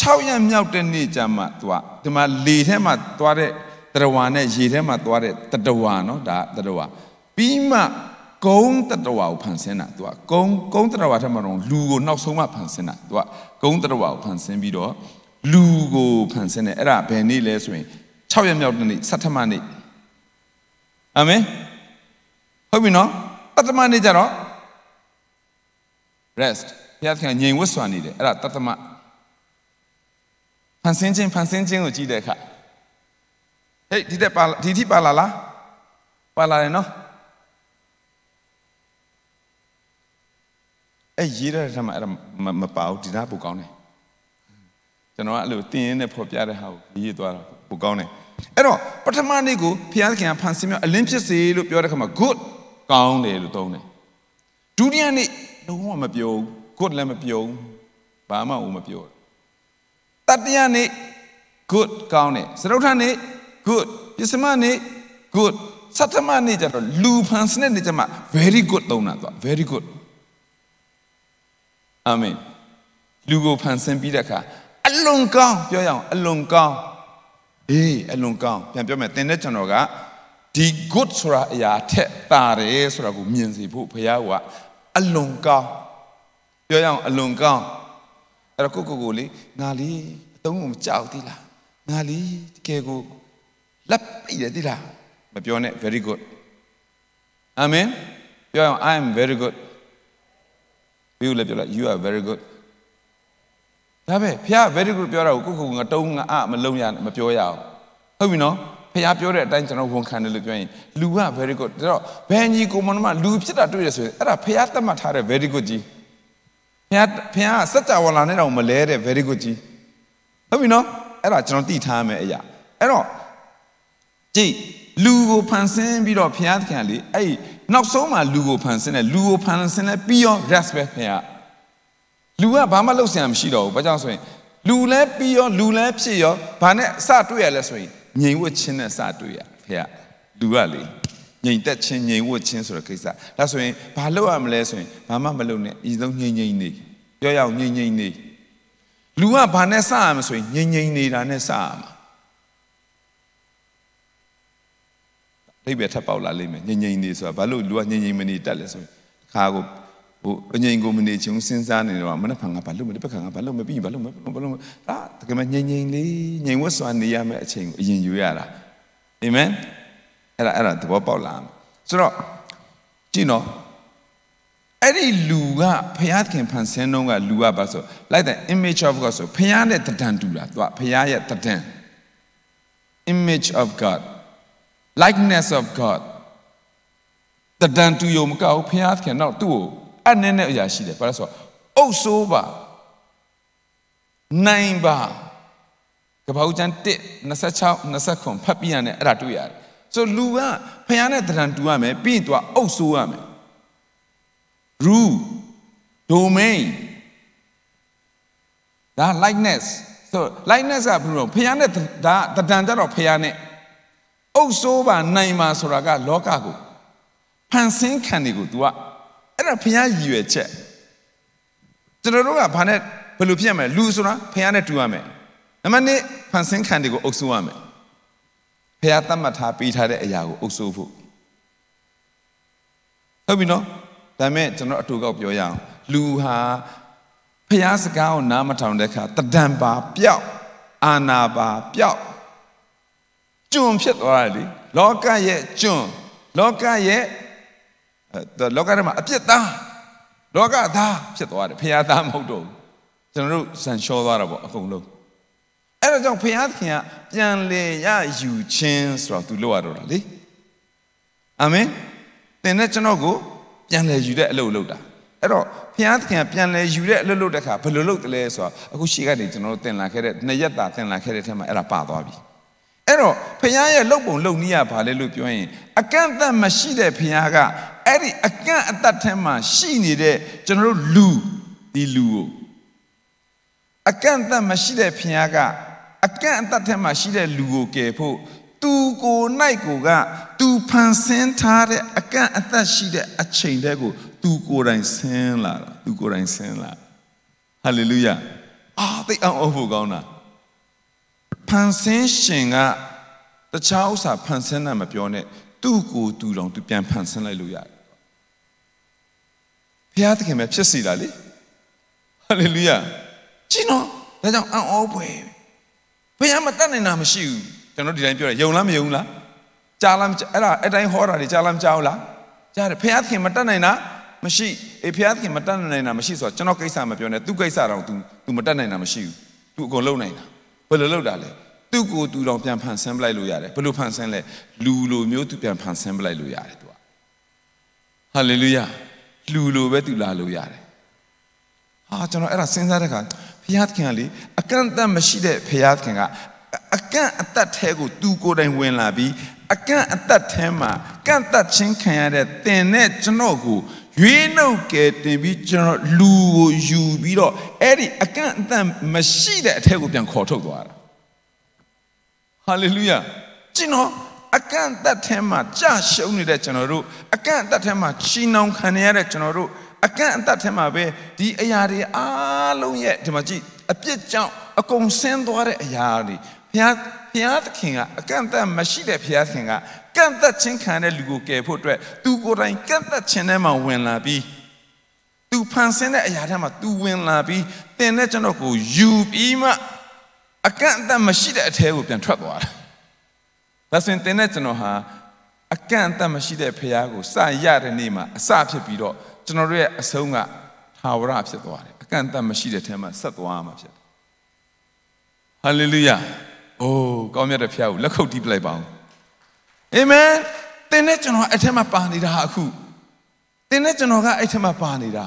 6ရက်မြောက်တဲ့နေ့ကျမှသူကဒီမှာလေထဲမှာသွားတဲ့ တရဝါနဲ့ရေထဲမှာသွားတဲ့တတဝါနော်ဒါတတဝါပြီးမှကုန်းတတဝါကိုဖန်ဆင်းတာသူကကုန်းကုန်းတတဝါထက်မှတော့လူကိုနောက်ဆုံးမှဖန်ဆင်းတာသူကကုန်းတတဝါကိုဖန်ဆင်းပြီးတော့လူကိုဖန်ဆင်းတယ်အဲ့ဒါဘယ်နေ့လဲဆိုရင်6ရက်မြောက်တဲ့နေ့ဆဋ္ဌမနေ့အာမင်ဟုတ်ပြီနော်တတ္တမနေ့ကျတော့ rest ဘုရားသခင်ငြိမ်ဝတ်စွာနေတယ်အဲ့ဒါတတ္တမဖန်ဆင်းခြင်းဖန်ဆင်းခြင်းကိုကြည့်တဲ့အခါ ဟေးဒီတက်ပါဒီထိပါလာလားပါလာတယ်နော်အဲ့ရေးရတဲ့ထက်မှအဲ့ဒါမပါဘူးဒီနာပိုကောင်းတယ်ကျွန်တော်ကအဲ့လိုတင်းရင်းနဲ့ဖော်ပြတဲ့ဟာကိုရေးသွားတာပိုကောင်းတယ်အဲ့တော့ပထမနေ့ကိုဘုရားသခင်ကဖန်ဆင်းမြအလင်းဖြစ်စေလို့ပြောတဲ့ခါမှာ good ကောင်းတယ်လို့သုံးတယ်ဒုတိယနေ့လုံးဝမပြောဘူး good လည်းမပြောဘူးဘာမှမပြောတတိယနေ့ good ကောင်းတယ်စတုထနေ့ good ပစ္စမနေ့ good စတ္တမနေ့ကျတော့လူဖန်ဆင်းတဲ့နေ့ကျမှ very good သုံးတာသူ very good အာမင်လူကိုဖန်ဆင်းပြီးတဲ့အခါအလွန်ကောင်းပြောရအောင်အလွန်ကောင်းအေးအလွန်ကောင်းပြန်ပြောမယ်သင်တဲ့ကျွန်တော်ကဒီ good ဆိုတာအရာထက်တာတယ်ဆိုတာကိုမြင်စီဖို့ဘုရားကအလွန်ကောင်းပြောရအောင်အလွန်ကောင်းအဲ့တော့ကိုကိုကိုလေငါလေးအတုံးကိုမကြောက်သေးလားငါလေးတကယ်ကို လက်ပိတ်တယ်သေးလားမပြောနဲ့ very good အာမင်ပြောရအောင် I am very good ပြီးဦးလည်းပြောလိုက် you are very good ဒါပဲဖះ very good ပြောတာကိုကိုကိုငါတုံးငါအမလုံးရမပြောရအောင်ဟုတ်ပြီနော်ဖះပြောတဲ့အတိုင်းကျွန်တော်ဝန်ခံတယ်လို့ပြောရင်လူက very good ဒါတော့ဘယ်ညီကိုမနမလူဖြစ်တာတွေ့ရဆိုရင်အဲ့ဒါဖះသတ်မှတ်ထားတဲ့ very good ကြီးဖះဖះစัจ java လာနဲ့တော့မလဲတဲ့ very good ကြီးဟုတ်ပြီနော်အဲ့ဒါကျွန်တော်သိထားမယ်အရာအဲ့တော့ ကြည့်လူကိုဖန်ဆင်းပြီးတော့ဖះသခင်လေအဲ့နောက်ဆုံးမှလူကိုဖန်ဆင်းတယ်လူကိုဖန်ဆင်းလဲပြီးရော rest ပဲဖះလူကဘာမှလုပ်စရာမရှိတော့ဘူးဘာကြောင့်ဆိုရင်လူလဲပြီးရောလူလဲဖြစ်ရောဘာနဲ့စတွေ့ရလဲဆိုရင်ငြိမ်ဝတ်ခြင်းနဲ့စတွေ့ရဖေကလူကလေငြိမ်သက်ခြင်းငြိမ်ဝတ်ခြင်းဆိုတဲ့ကိစ္စဒါဆိုရင်ဘာလုပ်ရမလဲဆိုရင်ဘာမှမလုပ်နဲ့အရင်ဆုံးငြိမ်ငြိမ်နေပြောရအောင်ငြိမ်ငြိမ်နေလူကဘာနဲ့စရမဆိုရင်ငြိမ်ငြိမ်နေတာနဲ့စရမှာ အိဗယ်ထပ်ပေါက်လာလိမ့်မယ်ငြိမ်ငြိမ်နေဆိုတာဘာလို့လူကငြိမ်ငြိမ်မနေတတ်လဲဆိုရင်ခါကိုဟိုအငြိမ်ကိုမနေချင်စဉ်းစားနေတော့မနှက်ဖန်ကဘာလို့မဒီဘက်ကငါဘာလို့မပြီးဘာလို့မဘာလို့အာတကယ်မငြိမ်ငြိမ်လေးငြိမ်ဝတ်စွာနေရမယ့်အချိန်ကိုအရင်ယူရတာအာမင်အဲ့ဒါအဲ့ဒါသဘောပေါက်လာဆိုတော့ကြည့်နော်အဲ့ဒီလူကဖျားခင်ဖန်ဆင်းတော့ကလူကဘာဆို like the image of God ဆိုဖျားနဲ့တဒံတူတာသူကဖျားရဲ့တဒံ image of God likeness of God တဒံတူယုံမကောက်ဖျားခင်တော့သူ့ကိုအနည်းနဲ့အရာရှိတယ်ဘာလဲဆိုတော့အုပ်ဆိုးပါနိုင်ပါကပောက်ကျန်1 26 29ဖတ်ပြရတဲ့အဲ့ဒါတွေ့ရတယ်ဆိုလူကဖျားနဲ့တရံတူရမယ်ပြီးရင်သူကအုပ်ဆိုးရမယ် rule domain ဒါ likeness ဆို likeness ကဘယ်လိုဖျားနဲ့ဒါတရံကြတော့ဖျားနဲ့ အုပ်ဆိုးပါနိုင်ပါဆိုတာကလောကကိုဖန်ဆင်းခံတွေကို तू ကအဲ့ဒါဖះရည်ရွယ်ချက်ကျွန်တော်တို့ကဘာနဲ့ဘယ်လိုဖြစ်ရမလဲလူဆိုတာဖះနဲ့တူရမယ်နံပါတ်1ဖန်ဆင်းခံတွေကိုအုပ်စိုးရမယ်ဖះသတ်မှတ်ထားပေးထားတဲ့အရာကိုအုပ်စိုးဖို့ဟုတ်ပြီနော်ဒါပေမဲ့ကျွန်တော်အတူကောက်ပြောရအောင်လူဟာဖះစကားကိုနားမထောင်တဲ့အခါတဒံပါပျောက်အာနာပါပျောက် ကျွန်းဖြစ်သွားတယ်လေလောကရဲ့ကျွန်းလောကရဲ့အဲလောကထဲမှာအပြစ်သားလောကသားဖြစ်သွားတယ်ဖခင်သားမဟုတ်တော့ဘူးကျွန်တော်တို့ဇန်လျှောသွားတာပေါ့အကုန်လုံးအဲ့ဒါကြောင့်ဖခင်ကပြန်လေရယူခြင်းဆိုတော့သူလုပ်ရတော့တာလေအာမင်သင်နဲ့ကျွန်တော်ကိုပြန်လေယူတဲ့အလုပ်လုပ်တာအဲ့တော့ဖခင်သခင်ပြန်လဲယူတဲ့အလုပ်လုပ်တဲ့ခါဘယ်လိုလုပ်တယ်လဲဆိုတော့အခုရှေ့ကနေကျွန်တော်တို့သင်လာခဲ့တဲ့နှစ်ရက်တာသင်လာခဲ့တဲ့ထဲမှာအဲ့ဒါပါသွားပြီ အဲ့တော့ဖခင်ရဲ့လုပ်ပုံလုပ်နည်းကဘာလဲလို့ပြောရင်အကန့်အသတ်မရှိတဲ့ဖခင်ကအဲ့ဒီအကန့်အသတ်ထဲမှာရှိနေတဲ့ကျွန်တော်တို့လူဒီလူကိုအကန့်အသတ်မရှိတဲ့ဖခင်ကအကန့်အသတ်ထဲမှာရှိတဲ့လူကိုကယ်ဖို့သူကိုနိုင်ကိုကသူဖန်ဆင်းထားတဲ့အကန့်အသတ်ရှိတဲ့အချိန်တည်းကိုသူကိုယ်တိုင်ဆင်းလာတာသူကိုယ်တိုင်ဆင်းလာဟာလေလုယာအာသိအောင်ဖို့ကောင်းတာ ဖန်ဆင်းရှင်ကတခြားဥစ္စာဖန်ဆင်းတာမပြောနဲ့သူ့ကိုသူတော်သူပြန်ဖန်ဆင်းလိုက်လို့ရတယ်ဘုရားသခင်ပဲဖြစ်စီတာလေဟာလေလုယာကြည့်နော်ဒါကြောင့်အံ့ဩဖွယ်ဘုရားမတတ်နိုင်တာမရှိဘူးကျွန်တော်ဒီတိုင်းပြောတယ်ယုံလားမယုံလားကြားလားအဲ့ဒါအဲ့တိုင်းဟောတာတွေကြားလားမကြားဘူးလားကြားတယ်ဘုရားသခင်မတတ်နိုင်တာမရှိအေးဘုရားသခင်မတတ်နိုင်တာမရှိဆိုတော့ကျွန်တော်ကိစ္စမပြောနဲ့သူကိစ္စတော့ तू तू မတတ်နိုင်တာမရှိဘူး तू အကုန်လုံးနိုင်တာ ဘယ်လိုလုပ်တာလဲသူ့ကိုယ်သူတော်ပြန်ဖန်ဆင်းပလိုက်လို့ရတယ်ဘယ်လိုဖန်ဆင်းလဲလူလိုမျိုးသူပြန်ဖန်ဆင်းပလိုက်လို့ရတယ်သူကဟာလေလုယာလူလိုပဲသူလာလို့ရတယ်ဟာကျွန်တော်အဲ့ဒါစဉ်းစားတဲ့အခါဘုရားသခင်ကလေအကန့်အသတ်မရှိတဲ့ဘုရားသခင်ကအကန့်အသတ်ထဲကိုသူကိုယ်တိုင်ဝင်လာပြီးအကန့်အသတ်ထဲမှာကန့်သတ်ခြင်းခံရတဲ့တင်နဲ့ကျွန်တော်ကို ရွေးနှုတ်ကဲတင်ပြီးကျွန်တော်လူကိုယူပြီးတော့အဲ့ဒီအကန့်အသတ်မရှိတဲ့အထက်ကိုပြန်ခေါ်ထုတ်သွားတာဟာလေလုယာကျွန်တော်အကန့်အသတ်ထဲမှာကြာရှုံးနေတဲ့ကျွန်တော်တို့အကန့်အသတ်ထဲမှာချီနှောင်ခံရတဲ့ကျွန်တော်တို့အကန့်အသတ်ထဲမှာပဲဒီအရာတွေအားလုံးရဲ့ဒီမှာကြည့်အပြစ်ကြောင့်အကုန်ဆင်းသွားတဲ့အရာတွေဘုရားဘုရားသခင်ကအကန့်အသတ်မရှိတဲ့ဘုရားသခင်က ကန့်သက်ခြင်းခံတဲ့လူကိုကယ်ဖို့အတွက်သူကိုယ်တိုင်ကန့်သက်ခြင်းထဲမှာဝင်လာပြီးသူဖန်ဆင်းတဲ့အရာထဲမှာသူဝင်လာပြီးတင်တဲ့ကျွန်တော်ကိုယူပြီးမှအကန့်အသတ်မရှိတဲ့အထဲကိုပြန်ထွက်သွားတာဒါဆိုရင်တင်တဲ့ကျွန်တော်ဟာအကန့်အသတ်မရှိတဲ့ဖခင်ကိုစရတဲ့နေ့မှာအစဖြစ်ပြီးတော့ကျွန်တော်တို့ရဲ့အဆုံးကထာဝရဖြစ်သွားတယ်အကန့်အသတ်မရှိတဲ့ထဲမှာဆက်သွားမှာဖြစ်တယ်ဟာလေလုယာအိုးကောင်းမြတ်တဲ့ဖခင်ကိုလက်ခုပ်တီးပလိုက်ပါဦး အာမင်သင်နဲ့ကျွန်တော်အဲ့ထက်မှာပါနေတာအခုသင်နဲ့ကျွန်တော်ကအဲ့ထက်မှာပါနေတာ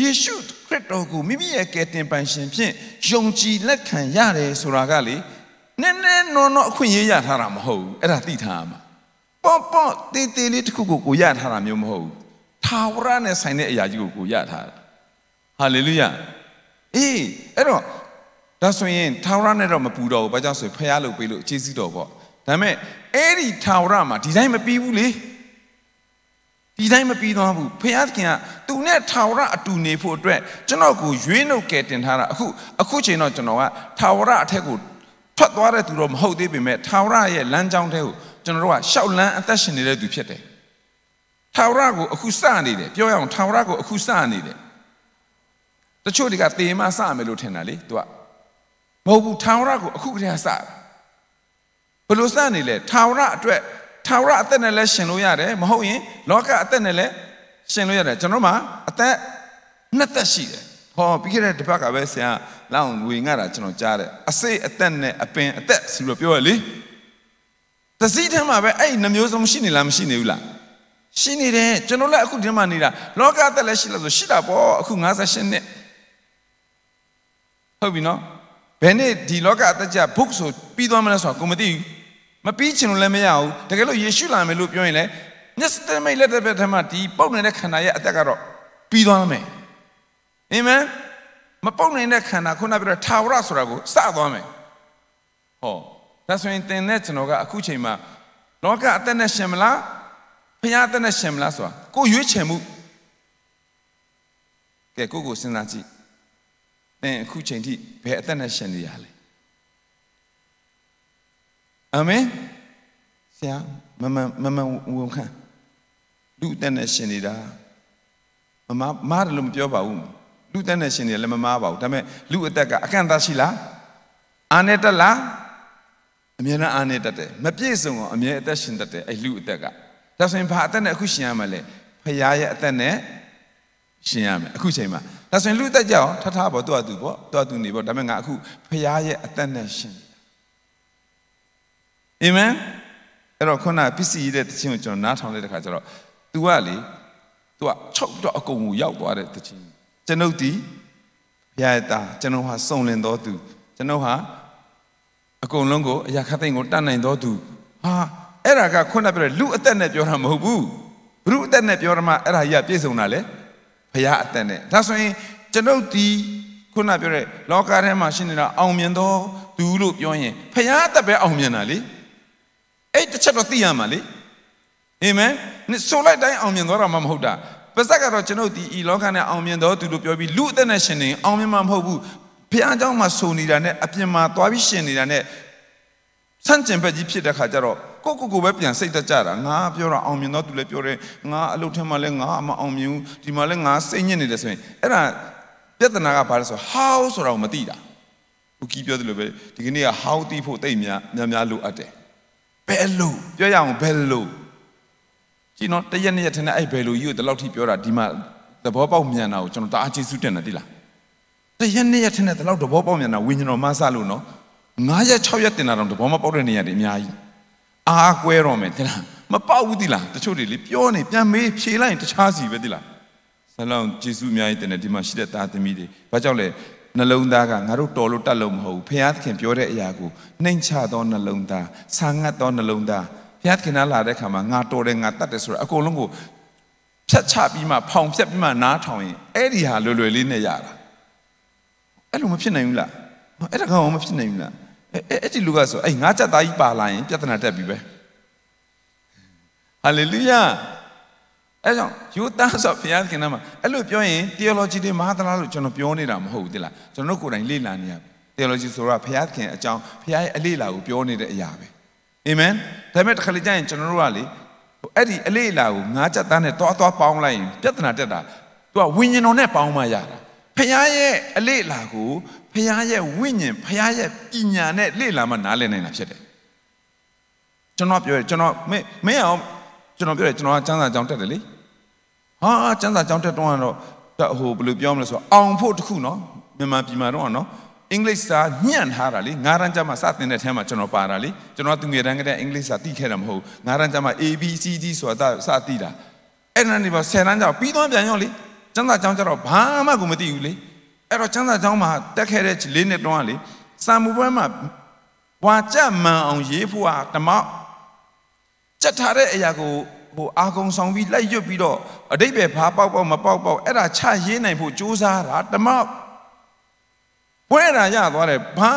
ယေရှုခရစ်တော်ကိုမိမိရဲ့ကယ်တင်ပိုင်ရှင်ဖြင့်ယုံကြည်လက်ခံရတယ်ဆိုတာကလေနည်းနည်းနော်နော်အခွင့်အရေးရထားတာမဟုတ်ဘူးအဲ့ဒါသိထားရမှာပေါ့ပေါ့တေးသေးလေးတစ်ခုကိုကိုရထားတာမျိုးမဟုတ်ဘူးထာဝရနဲ့ဆိုင်တဲ့အရာကြီးကိုကိုရထားတာဟာလေလုယာအေးအဲ့တော့ဒါဆိုရင်ထာဝရနဲ့တော့မပူတော့ဘူးဘာကြောင့်ဆိုဖះလို့ပေးလို့အကျေးဇူးတော်ပေါ့ ဒါပေမဲ့အဲ့ဒီထာဝရမှာဒီတိုင်းမပြီးဘူးလေဒီတိုင်းမပြီးသွားဘူးဖခင်ကသူနဲ့ထာဝရအတူနေဖို့အတွက်ကျွန်တော်ကိုရွေးနှုတ်ကယ်တင်ထားတာအခုအခုချိန်တော့ကျွန်တော်ကထာဝရအထက်ကိုထွက်သွားတဲ့သူတော့မဟုတ်သေးပေမဲ့ထာဝရရဲ့လမ်းကြောင်းထဲကိုကျွန်တော်တို့ကရှောက်လန်းအသက်ရှင်နေတဲ့သူဖြစ်တယ်ထာဝရကိုအခုစနေတယ်ပြောရအောင်ထာဝရကိုအခုစနေတယ်တချို့တွေကတေမစမယ်လို့ထင်တာလေသူကမဟုတ်ဘူးထာဝရကိုအခုကတည်းကစတာ ဘလို့စနေလဲထာဝရအတွက်ထာဝရအသက်နဲ့လည်းရှင်လို့ရတယ်မဟုတ်ရင်လောကအသက်နဲ့လည်းရှင်လို့ရတယ်ကျွန်တော်မှာအသက်နှစ်သက်ရှိတယ်ဟောပြီးခဲ့တဲ့တစ်ပတ်ကပဲဆရာလောင်းဝေငါတာကျွန်တော်ကြားတယ်အစိအသက်နဲ့အပင်အသက်ဆိုလို့ပြောရလေတစည်းထဲမှာပဲအဲ့နှမျိုးစုံရှိနေလားမရှိနေဘူးလားရှိနေတယ်ကျွန်တော်လည်းအခုဒီမှာနေတာလောကအသက်လည်းရှိလားဆိုရှိတာပေါ့အခု58နှစ်ဟုတ်ပြီနော်ဘယ်နဲ့ဒီလောကအသက်ကြဘုတ်ဆိုပြီးသွားမလဲဆိုတော့ကိုမသိဘူး မပြီးချင်လို့လည်းမရဘူးတကယ်လို့ယေရှုလာမယ်လို့ပြောရင်လည်းမျက်စတမိတ်လက်တစ်ဖက်ထဲမှာဒီပုတ်နေတဲ့ခန္ဓာရဲ့အသက်ကတော့ပြီးသွားမယ်အာမင်မပုတ်နေတဲ့ခန္ဓာခုနပြောထာဝရဆိုတာကိုစသွားမယ်ဟောဒါဆိုရင်သင်နဲ့ကျွန်တော်ကအခုချိန်မှာလောကအသက်နဲ့ရှင်မလားဖခင်အသက်နဲ့ရှင်မလားဆိုတာကိုရွေးချယ်မှုကဲကိုကိုစဉ်းစားကြည့်သင်အခုချိန်ထိဘယ်အသက်နဲ့ရှင်နေရလဲ အာမင်ဆရာမမမမဝန်ခံလူအသက်နဲ့ရှင်နေတာမမမားတယ်လို့မပြောပါဘူးလူအသက်နဲ့ရှင်နေလည်းမမားပါဘူးဒါပေမဲ့လူအသက်ကအကန့်အသတ်ရှိလားအာနေတက်လားအမြဲတမ်းအာနေတက်တယ်မပြည့်စုံအောင်အမြဲအသက်ရှင်တတ်တယ်အဲ့လူအသက်ကဒါဆိုရင်ဘာအသက်နဲ့အခုရှင်ရမှာလဲဖခင်ရဲ့အသက်နဲ့ရှင်ရမယ်အခုချိန်မှာဒါဆိုရင်လူအသက်ကြောင်ထထပေါ့သူ့အတူပေါ့သူ့အတူနေပေါ့ဒါပေမဲ့ငါအခုဖခင်ရဲ့အသက်နဲ့ရှင် အာမင်အဲ့တော့ခုနပစ္စည်းတဲ့တခြင်းကိုကျွန်တော်နားထောင်လိုက်တဲ့ခါကျတော့ तू ကလေ तू ကချုပ်တော့အကုန်ကိုရောက်သွားတဲ့တခြင်းကျွန်ုပ်ဒီဘုရားရဲ့သားကျွန်တော်ဟာစုံလင်တော်သူကျွန်တော်ဟာအကုန်လုံးကိုအရာခတ်သိမ်းကိုတတ်နိုင်တော်သူဟာအဲ့ဒါကခုနပြောတဲ့လူအသက်နဲ့ပြောတာမဟုတ်ဘူးဘုရုအသက်နဲ့ပြောရမှအဲ့ဒါကြီးကပြည့်စုံတာလေဘုရားအသက်နဲ့ဒါဆိုရင်ကျွန်ုပ်ဒီခုနပြောတဲ့လောကထဲမှာရှိနေတာအောင်မြင်တော်သူလို့ပြောရင်ဘုရားအသက်ပဲအောင်မြင်တာလေအဲ့တစ် ချက်တော့သိရမှာလေအာမင်ဆိုလိုက်တိုင်းအောင်မြင်သွားတာမှမဟုတ်တာပါဇက်ကတော့ကျွန်ုပ်ဒီဤလောကနဲ့အောင်မြင်တော်သူလို့ပြောပြီးလူအသက်နဲ့ရှင်နေအောင်မြင်မှာမဟုတ်ဘူးဘုရားเจ้าမှာစုံနေတာနဲ့အပြင်မှာသွားပြီးရှင်နေတာနဲ့ဆန့်ကျင်ဘက်ကြီးဖြစ်တဲ့ခါကျတော့ကိုကိုကိုပဲပြန်စိတ်တကြတာငါပြောတာအောင်မြင်တော့သူလည်းပြောတယ်ငါအလုပ်ထဲမှာလည်းငါအမအောင်မြင်ဘူးဒီမှာလည်းငါစိတ်ညစ်နေတယ်ဆိုရင်အဲ့ဒါပြဿနာကဘာလဲဆို how ဆိုတာကိုမသိတာဘုကြီးပြောသလိုပဲဒီကနေ့က how သိဖို့တိတ်များများများလိုအပ်တယ် ဘယ်လိုပြောရအောင်ဘယ်လိုကြည့်နော်တရက်နှစ်ရက်ထင်တဲ့အဲ့ဘယ်လိုကြီးကိုဒီလောက်ထိပြောတာဒီမှာသဘောပေါက်မြန်တာကိုကျွန်တော်တအားကျေးဇူးတင်တယ်တိလားတရက်နှစ်ရက်ထင်တဲ့ဒီလောက်သဘောပေါက်မြန်တာဝိညာဉ်တော်မဆလို့နော်9ရက်6ရက်တင်တာတော့သဘောမပေါက်တဲ့နေရာတွေအများကြီးအားကွဲတော့မယ်တိလားမပေါက်ဘူးတိလားတချို့တွေလေပြောနေပြန်မေးဖြေလိုက်ရင်တခြားစီပဲတိလားဆလောင်းကျေးဇူးအများကြီးတင်တယ်ဒီမှာရှိတဲ့သားသမီးတွေဘာကြောင့်လဲ နှလုံးသားကငါတို့တော်လို့တတ်လို့မဟုတ်ဘူးဖခင်သခင်ပြောတဲ့အရာကိုနှိမ်ချသောနှလုံးသားဆာငတ်သောနှလုံးသားဘုရားသခင်လာတဲ့ခါမှာငါတော်တယ်ငါတတ်တယ်ဆိုတော့အကုန်လုံးကိုဖြတ်ချပြီးမှဖောင်ဖြတ်ပြီးမှနားထောင်ရင်အဲ့ဒီဟာလွယ်လွယ်လေးနဲ့ရတာအဲ့လိုမဖြစ်နိုင်ဘူးလားအဲ့ဒါကောင်မဖြစ်နိုင်ဘူးလားအဲ့အဲ့ဒီလူကဆိုအဲ့ငါချက်သားကြီးပါလာရင်ပြဿနာတက်ပြီပဲဟာလေလုယာ အဲ့ကြောင့်ယူသားဆိုဘုရားခင်နာမှာအဲ့လိုပြောရင် theology တွေမဟာသလားလို့ကျွန်တော်ပြောနေတာမဟုတ်ဘူးတိလားကျွန်တော်တို့ကိုယ်တိုင်လေ့လာနေရ theology ဆိုတာဘုရားခင်အကြောင်းဘုရားရဲ့အလေ့လာကိုပြောနေတဲ့အရာပဲအာမင်ဒါပေမဲ့တစ်ခါလေကြာရင်ကျွန်တော်တို့ကလေအဲ့ဒီအလေ့လာကိုငါးချက်သားနဲ့တွားတွားပေါင်းလိုက်ရင်ပြဿနာတက်တာသူကဝိညာဉ်တော်နဲ့ပေါင်းမှရတာဖခင်ရဲ့အလေ့လာကိုဖခင်ရဲ့ဝိညာဉ်ဖခင်ရဲ့ပညာနဲ့လေ့လာမှနားလည်နိုင်တာဖြစ်တယ်ကျွန်တော်ပြောရကျွန်တော်မင်းမင်းအောင် ကျွန်တော်ပြောရကျွန်တော်ကစမ်းစာကြောင်းတက်တယ်လေဟာစမ်းစာကြောင်းတက်တော့တော့ဟိုဘယ်လိုပြောမလဲဆိုတော့အောင်ဖို့တခုနော်မြန်မာပြည်မှာတော့နော်အင်္ဂလိပ်စာညံ့ထားတာလေငါးရန်ကျမှစတင်တဲ့အဲမှာကျွန်တော်ပါတာလေကျွန်တော်သူငယ်တန်းကတည်းကအင်္ဂလိပ်စာသိခဲ့တာမဟုတ်ငါးရန်ကျမှ A B C D ဆိုတာစသိတာအဲ့ဒါနေပါ10ရန်ကျပြီးသွားပြန်ရောလေစမ်းစာကြောင်းကျတော့ဘာမှကိုမသိဘူးလေအဲ့တော့စမ်းစာကြောင်းမှာတက်ခဲ့တဲ့လေးနှစ်တုန်းကလေစာမူပွဲမှာဝါကြမှန်အောင်ရေးဖို့ဟာဓမ္မ ကြက်ထားတဲ့အရာကိုဟိုအာကုံဆောင်ပြီးလိုက်ရွတ်ပြီးတော့အတိတ်ပဲဘာပေါက်ပေါက်မပေါက်ပေါက်အဲ့ဒါချရေးနိုင်ဖို့စူးစမ်းတာဓမ္မပွဲတာရသွားတယ်ဘာ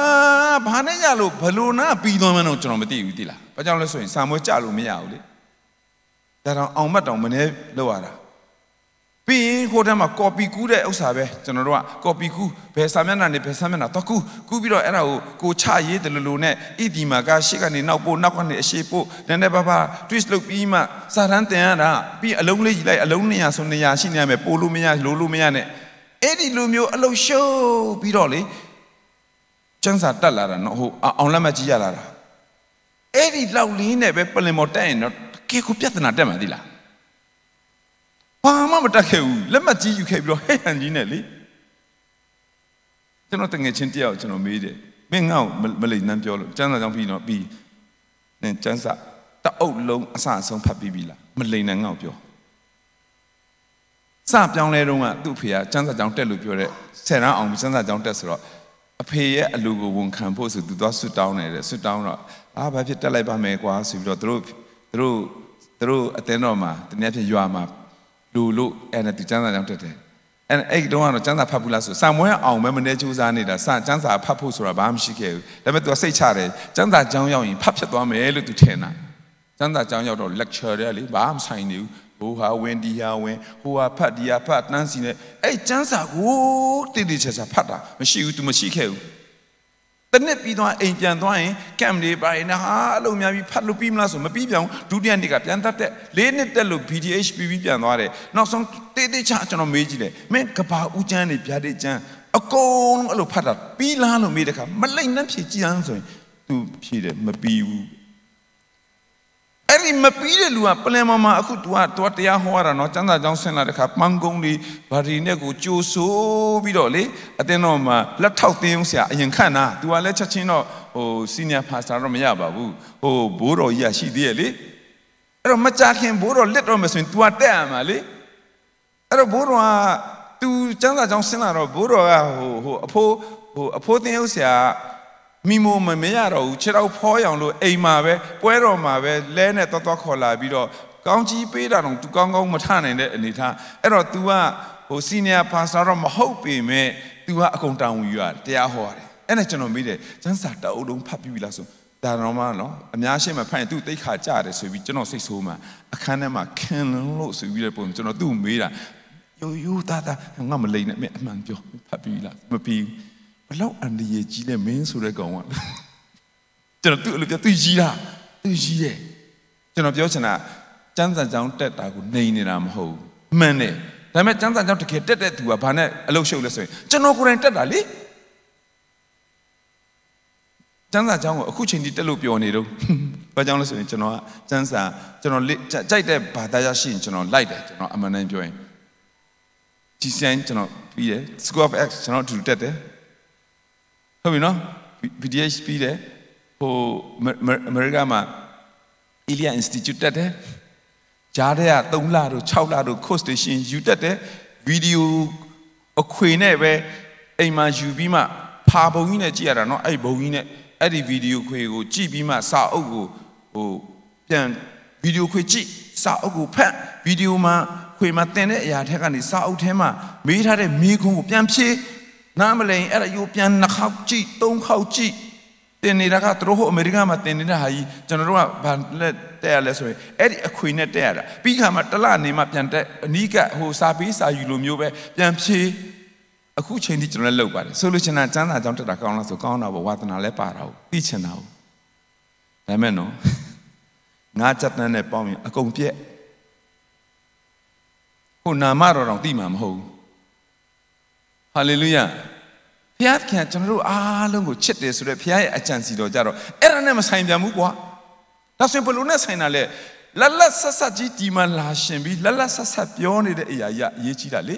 ဘာနဲ့ရလို့ဘလို့နာပြီးသွားမှန်းတော့ကျွန်တော်မသိဘူးတိလားဘာကြောင့်လဲဆိုရင်စာမွေးကြလို့မရဘူးလေဒါတော့အောင်မတ်တောင်မနေလောက်ရတာ ပြီးရင်ဟိုထဲမှာ copy ကူးတဲ့ဥစ္စာပဲကျွန်တော်တို့က copy ကူးဘယ်စာမျက်နှာနဲ့ဘယ်စာမျက်နှာတော့ကူးကူးပြီးတော့အဲ့ဒါကိုကိုချရေးတယ်လို့လို့နဲ့ဣဒီမာကရှေ့ကနေနောက်ပို့နောက်ကနေအရှိပို့နည်းနည်းပါးပါ twist လုပ်ပြီးမှစာတန်းတင်ရတာပြီးအလုံးလေးကြီးလိုက်အလုံး200ဆို200ရှိနေရမယ်ပို့လို့မရလို့လို့မရနဲ့အဲ့ဒီလူမျိုးအလုံးရှုပ်ပြီးတော့လေကျန်းစာတက်လာတာနော်ဟိုအောင်လက်မကြီးရလာတာအဲ့ဒီလောက်လေးနဲ့ပဲပလင်မော်တက်ရင်တော့ကေကိုပြဿနာတက်မှာသီလား ဘာမှမတက်ခဲ့ဘူးလက်မကြီးယူခဲ့ပြီးတော့ဟဲ့ဟန်ကြီးနဲ့လေကျွန်တော်တငယ်ချင်းတယောက်ကျွန်တော်မေးတယ်မင်းငါ့ကိုမလိမ့်နှမ်းပြောလို့ကျန်းစာကြောင့်ပြီးတော့ပြီးနင်ကျန်းစာတအုပ်လုံးအဆအဆုံးဖတ်ပြီးပြီလားမလိမ့်နဲ့ငါ့ကိုပြောစပြောင်းလဲတော့ကသူ့ဖေကကျန်းစာကြောင့်တက်လို့ပြောတဲ့ဆယ်ရန်အောင်ကျန်းစာကြောင့်တက်ဆိုတော့အဖေရဲ့အလူကိုဝန်ခံဖို့ဆိုသူသွားဆွတောင်းတယ်တဲ့ဆွတောင်းတော့အာဘာဖြစ်တက်လိုက်ပါမယ်ကွာဆိုပြီးတော့သူတို့သူတို့သူတို့အတင်းတော်မှာတနည်းဖြင့်ရွာမှာ လူလို့အဲ့ဒါဒီကျမ်းစာကြောင့်တက်တယ်အဲ့အဲ့တုန်းကတော့ကျမ်းစာဖတ်ဘူးလားဆိုစာမွဲအောင်ပဲမနေကြိုးစားနေတာစာကျမ်းစာဖတ်ဖို့ဆိုတာဘာမှမရှိခဲ့ဘူးဒါပေမဲ့ तू စိတ်ချတယ်ကျမ်းစာကြောင်းရောက်ရင်ဖတ်ဖြစ်သွားမယ်လို့ तू ထင်တာကျမ်းစာကြောင်းရောက်တော့ lecture တဲ့လေဘာမှဆိုင်နေဘူးဟိုဟာဝင်ဒီဟာဝင်ဟိုဟာဖတ်ဒီဟာဖတ်တန်းစီနေအဲ့ကျမ်းစာကိုတိတိကျကျဖတ်တာမရှိဘူး तू မရှိခဲ့ဘူး တနစ်ပြီးတော့အိမ်ပြန်သွားရင်ကမ်လေးပါရင်ဟာအလုံးများပြီးဖတ်လို့ပြီးမလားဆိုမပြီးပြန်ဒုတိယနေ့ကပြန်တတ်တဲ့၄နှစ်တက်လို့ BDHPB ပြန်သွားတယ်နောက်ဆုံးတေးသေးချကျွန်တော်မေးကြည့်တယ်မင်းကဘာဦးချမ်းနေဗျာတဲ့ချမ်းအကုန်လုံးအဲ့လိုဖတ်တာပြီးလားလို့မေးတဲ့ခါမလိမ့်နှံ့ဖြေကြည့်အောင်ဆိုရင် तू ဖြေတယ်မပြီးဘူး အဲ့ဒီမပြီးတဲ့လူကပလင်ပေါ်မှာအခု तू က तू တရားဟောရတာနော်စံသာကြောင်းဆင်းလာတဲ့ခါပန်းကုန်းလေးဗာဒီနဲ့ကိုကြိုဆိုးပြီးတော့လေအတင်းတော့မှလက်ထောက်တင်းအောင်ဆရာအရင်ခန့်တာ तू ကလည်းချက်ချင်းတော့ဟို senior pastor တော့မရပါဘူးဟိုဘိုးတော်ကြီးကရှိသေးရဲ့လေအဲ့တော့မကြခင်ဘိုးတော်လက်တော့မဆိုရင် तू ကတက်ရမှာလေအဲ့တော့ဘိုးတော်က तू စံသာကြောင်းဆင်းလာတော့ဘိုးတော်ကဟိုဟိုအဖိုးဟိုအဖိုးတင်းအောင်ဆရာ မိမိုမမရတော့ဘူးခြေတော့ဖောရောင်လို့အိမ်မှာပဲပွဲတော်မှာပဲလဲနဲ့တော်တော်ခေါ်လာပြီးတော့ကောင်းကြီးပေးတာတော့သူကောင်းကောင်းမထနိုင်တဲ့အနေထားအဲ့တော့ तू ကဟို senior pastor တော့မဟုတ်ပေမဲ့ तू ကအကုန်တောင်းယူရတရားဟောရတယ်အဲ့နဲ့ကျွန်တော်မိတယ်ကျန်းစာတအုပ်လုံးဖတ်ပြီးပြီလားဆိုဒါတော့မှနော်အများရှိမှဖတ်ရင်သူ့တိတ်ခါကြတယ်ဆိုပြီးကျွန်တော်စိတ်ဆိုးမှအခန်းထဲမှာခင်လို့ဆိုပြီးတဲ့ပုံကျွန်တော်သူ့မေးတာယူယူတာတာငါမလိမ့်နဲ့အမှန်ပြောဖတ်ပြီးလားမပြီးဘူး ဘလောက်အန္တရာယ်ကြီးလဲမင်းဆိုတဲ့ကောင်ကကျွန်တော်သူ့လိုပြသူကြီးတာသူကြီးတယ်ကျွန်တော်ပြောချင်တာစမ်းစာကြောင်းတက်တာကိုနေနေတာမဟုတ်ဘူးမှန်တယ်ဒါပေမဲ့စမ်းစာကြောင်းတကယ်တက်တဲ့သူကဘာနဲ့အလုပ်ရှုပ်လဲဆိုရင်ကျွန်တော်ကိုယ်တိုင်တက်တာလေစမ်းစာကြောင်းကိုအခုချိန်ထိတက်လို့ပြောနေတော့ဘာကြောင့်လဲဆိုရင်ကျွန်တော်ကစမ်းစာကျွန်တော်ကြိုက်တဲ့ဘာသာရရှိရင်ကျွန်တော်လိုက်တယ်ကျွန်တော်အမှန်တမ်းပြောရင်ကြီးစံကျွန်တော်ပြီးတယ် School of X ကျွန်တော်အတူတူတက်တယ် ဟုတ်ပြီနော် BDH ပြီးတယ်ဟိုအမေရိကမှာ Ilya Institute တက်တယ်ကြားတဲ့က3လတို့6လတို့ course တွေရှင်ယူတက်တယ်ဗီဒီယိုအခွေနဲ့ပဲအိမ်မှာယူပြီးမှဖာပုံကြီးနဲ့ကြည့်ရတာเนาะအဲ့ဘုံကြီးနဲ့အဲ့ဒီဗီဒီယိုခွေကိုကြည့်ပြီးမှစာအုပ်ကိုဟိုပြန်ဗီဒီယိုခွေကြည့်စာအုပ်ကိုဖတ်ဗီဒီယိုမှာခွေမှာတင်တဲ့အရာထက်ကနေစာအုပ်ထဲမှာမေးထားတဲ့မေးခွန်းကိုပြန်ဖြေ နားမလည်အဲ့ဒါယူပြန်နှစ်ခေါက်ကြည့်သုံးခေါက်ကြည့်တင်နေတာကသူတို့ဟိုအမေရိကမှာတင်နေတဲ့ဟာကြီးကျွန်တော်တို့ကဘာလက်တက်ရလဲဆိုရင်အဲ့ဒီအခွေနဲ့တက်ရတာပြီးခါမှတလနေမှပြန်တက်အနီးကဟိုစာပေးစာယူလိုမျိုးပဲပြန်ဖြေအခုချိန်ထိကျွန်တော်လည်းလုပ်ပါတယ်ဆိုလို့ချင်တာစမ်းစာကြောင်းတက်တာကောင်းလားဆိုကောင်းတာပေါ့ဝါသနာလည်းပါတာဟုတ်သိချင်တာဟုတ်ဒါမဲ့နော်ငါစက်တန်းနဲ့ပေါင်းရင်အကုန်ပြက်ဟိုနာမတော်တောင်သိမှာမဟုတ်ဘူးဟာလေလုယာ ဘုရားခင်ကျွန်တော်တို့အားလုံးကိုချစ်တယ်ဆိုတော့ဘုရားရဲ့အကြံစီတော်ကြတော့အဲ့ဒါနဲ့မဆိုင်ပြန်ဘူးကွာဒါဆိုရင်ဘယ်လိုနဲ့ဆိုင်တာလဲလတ်လတ်ဆက်ဆက်ကြီးဒီမှာလာရှင်ပြီးလတ်လတ်ဆက်ဆက်ပြောနေတဲ့အရာကြီးအရေးကြီးတာလေ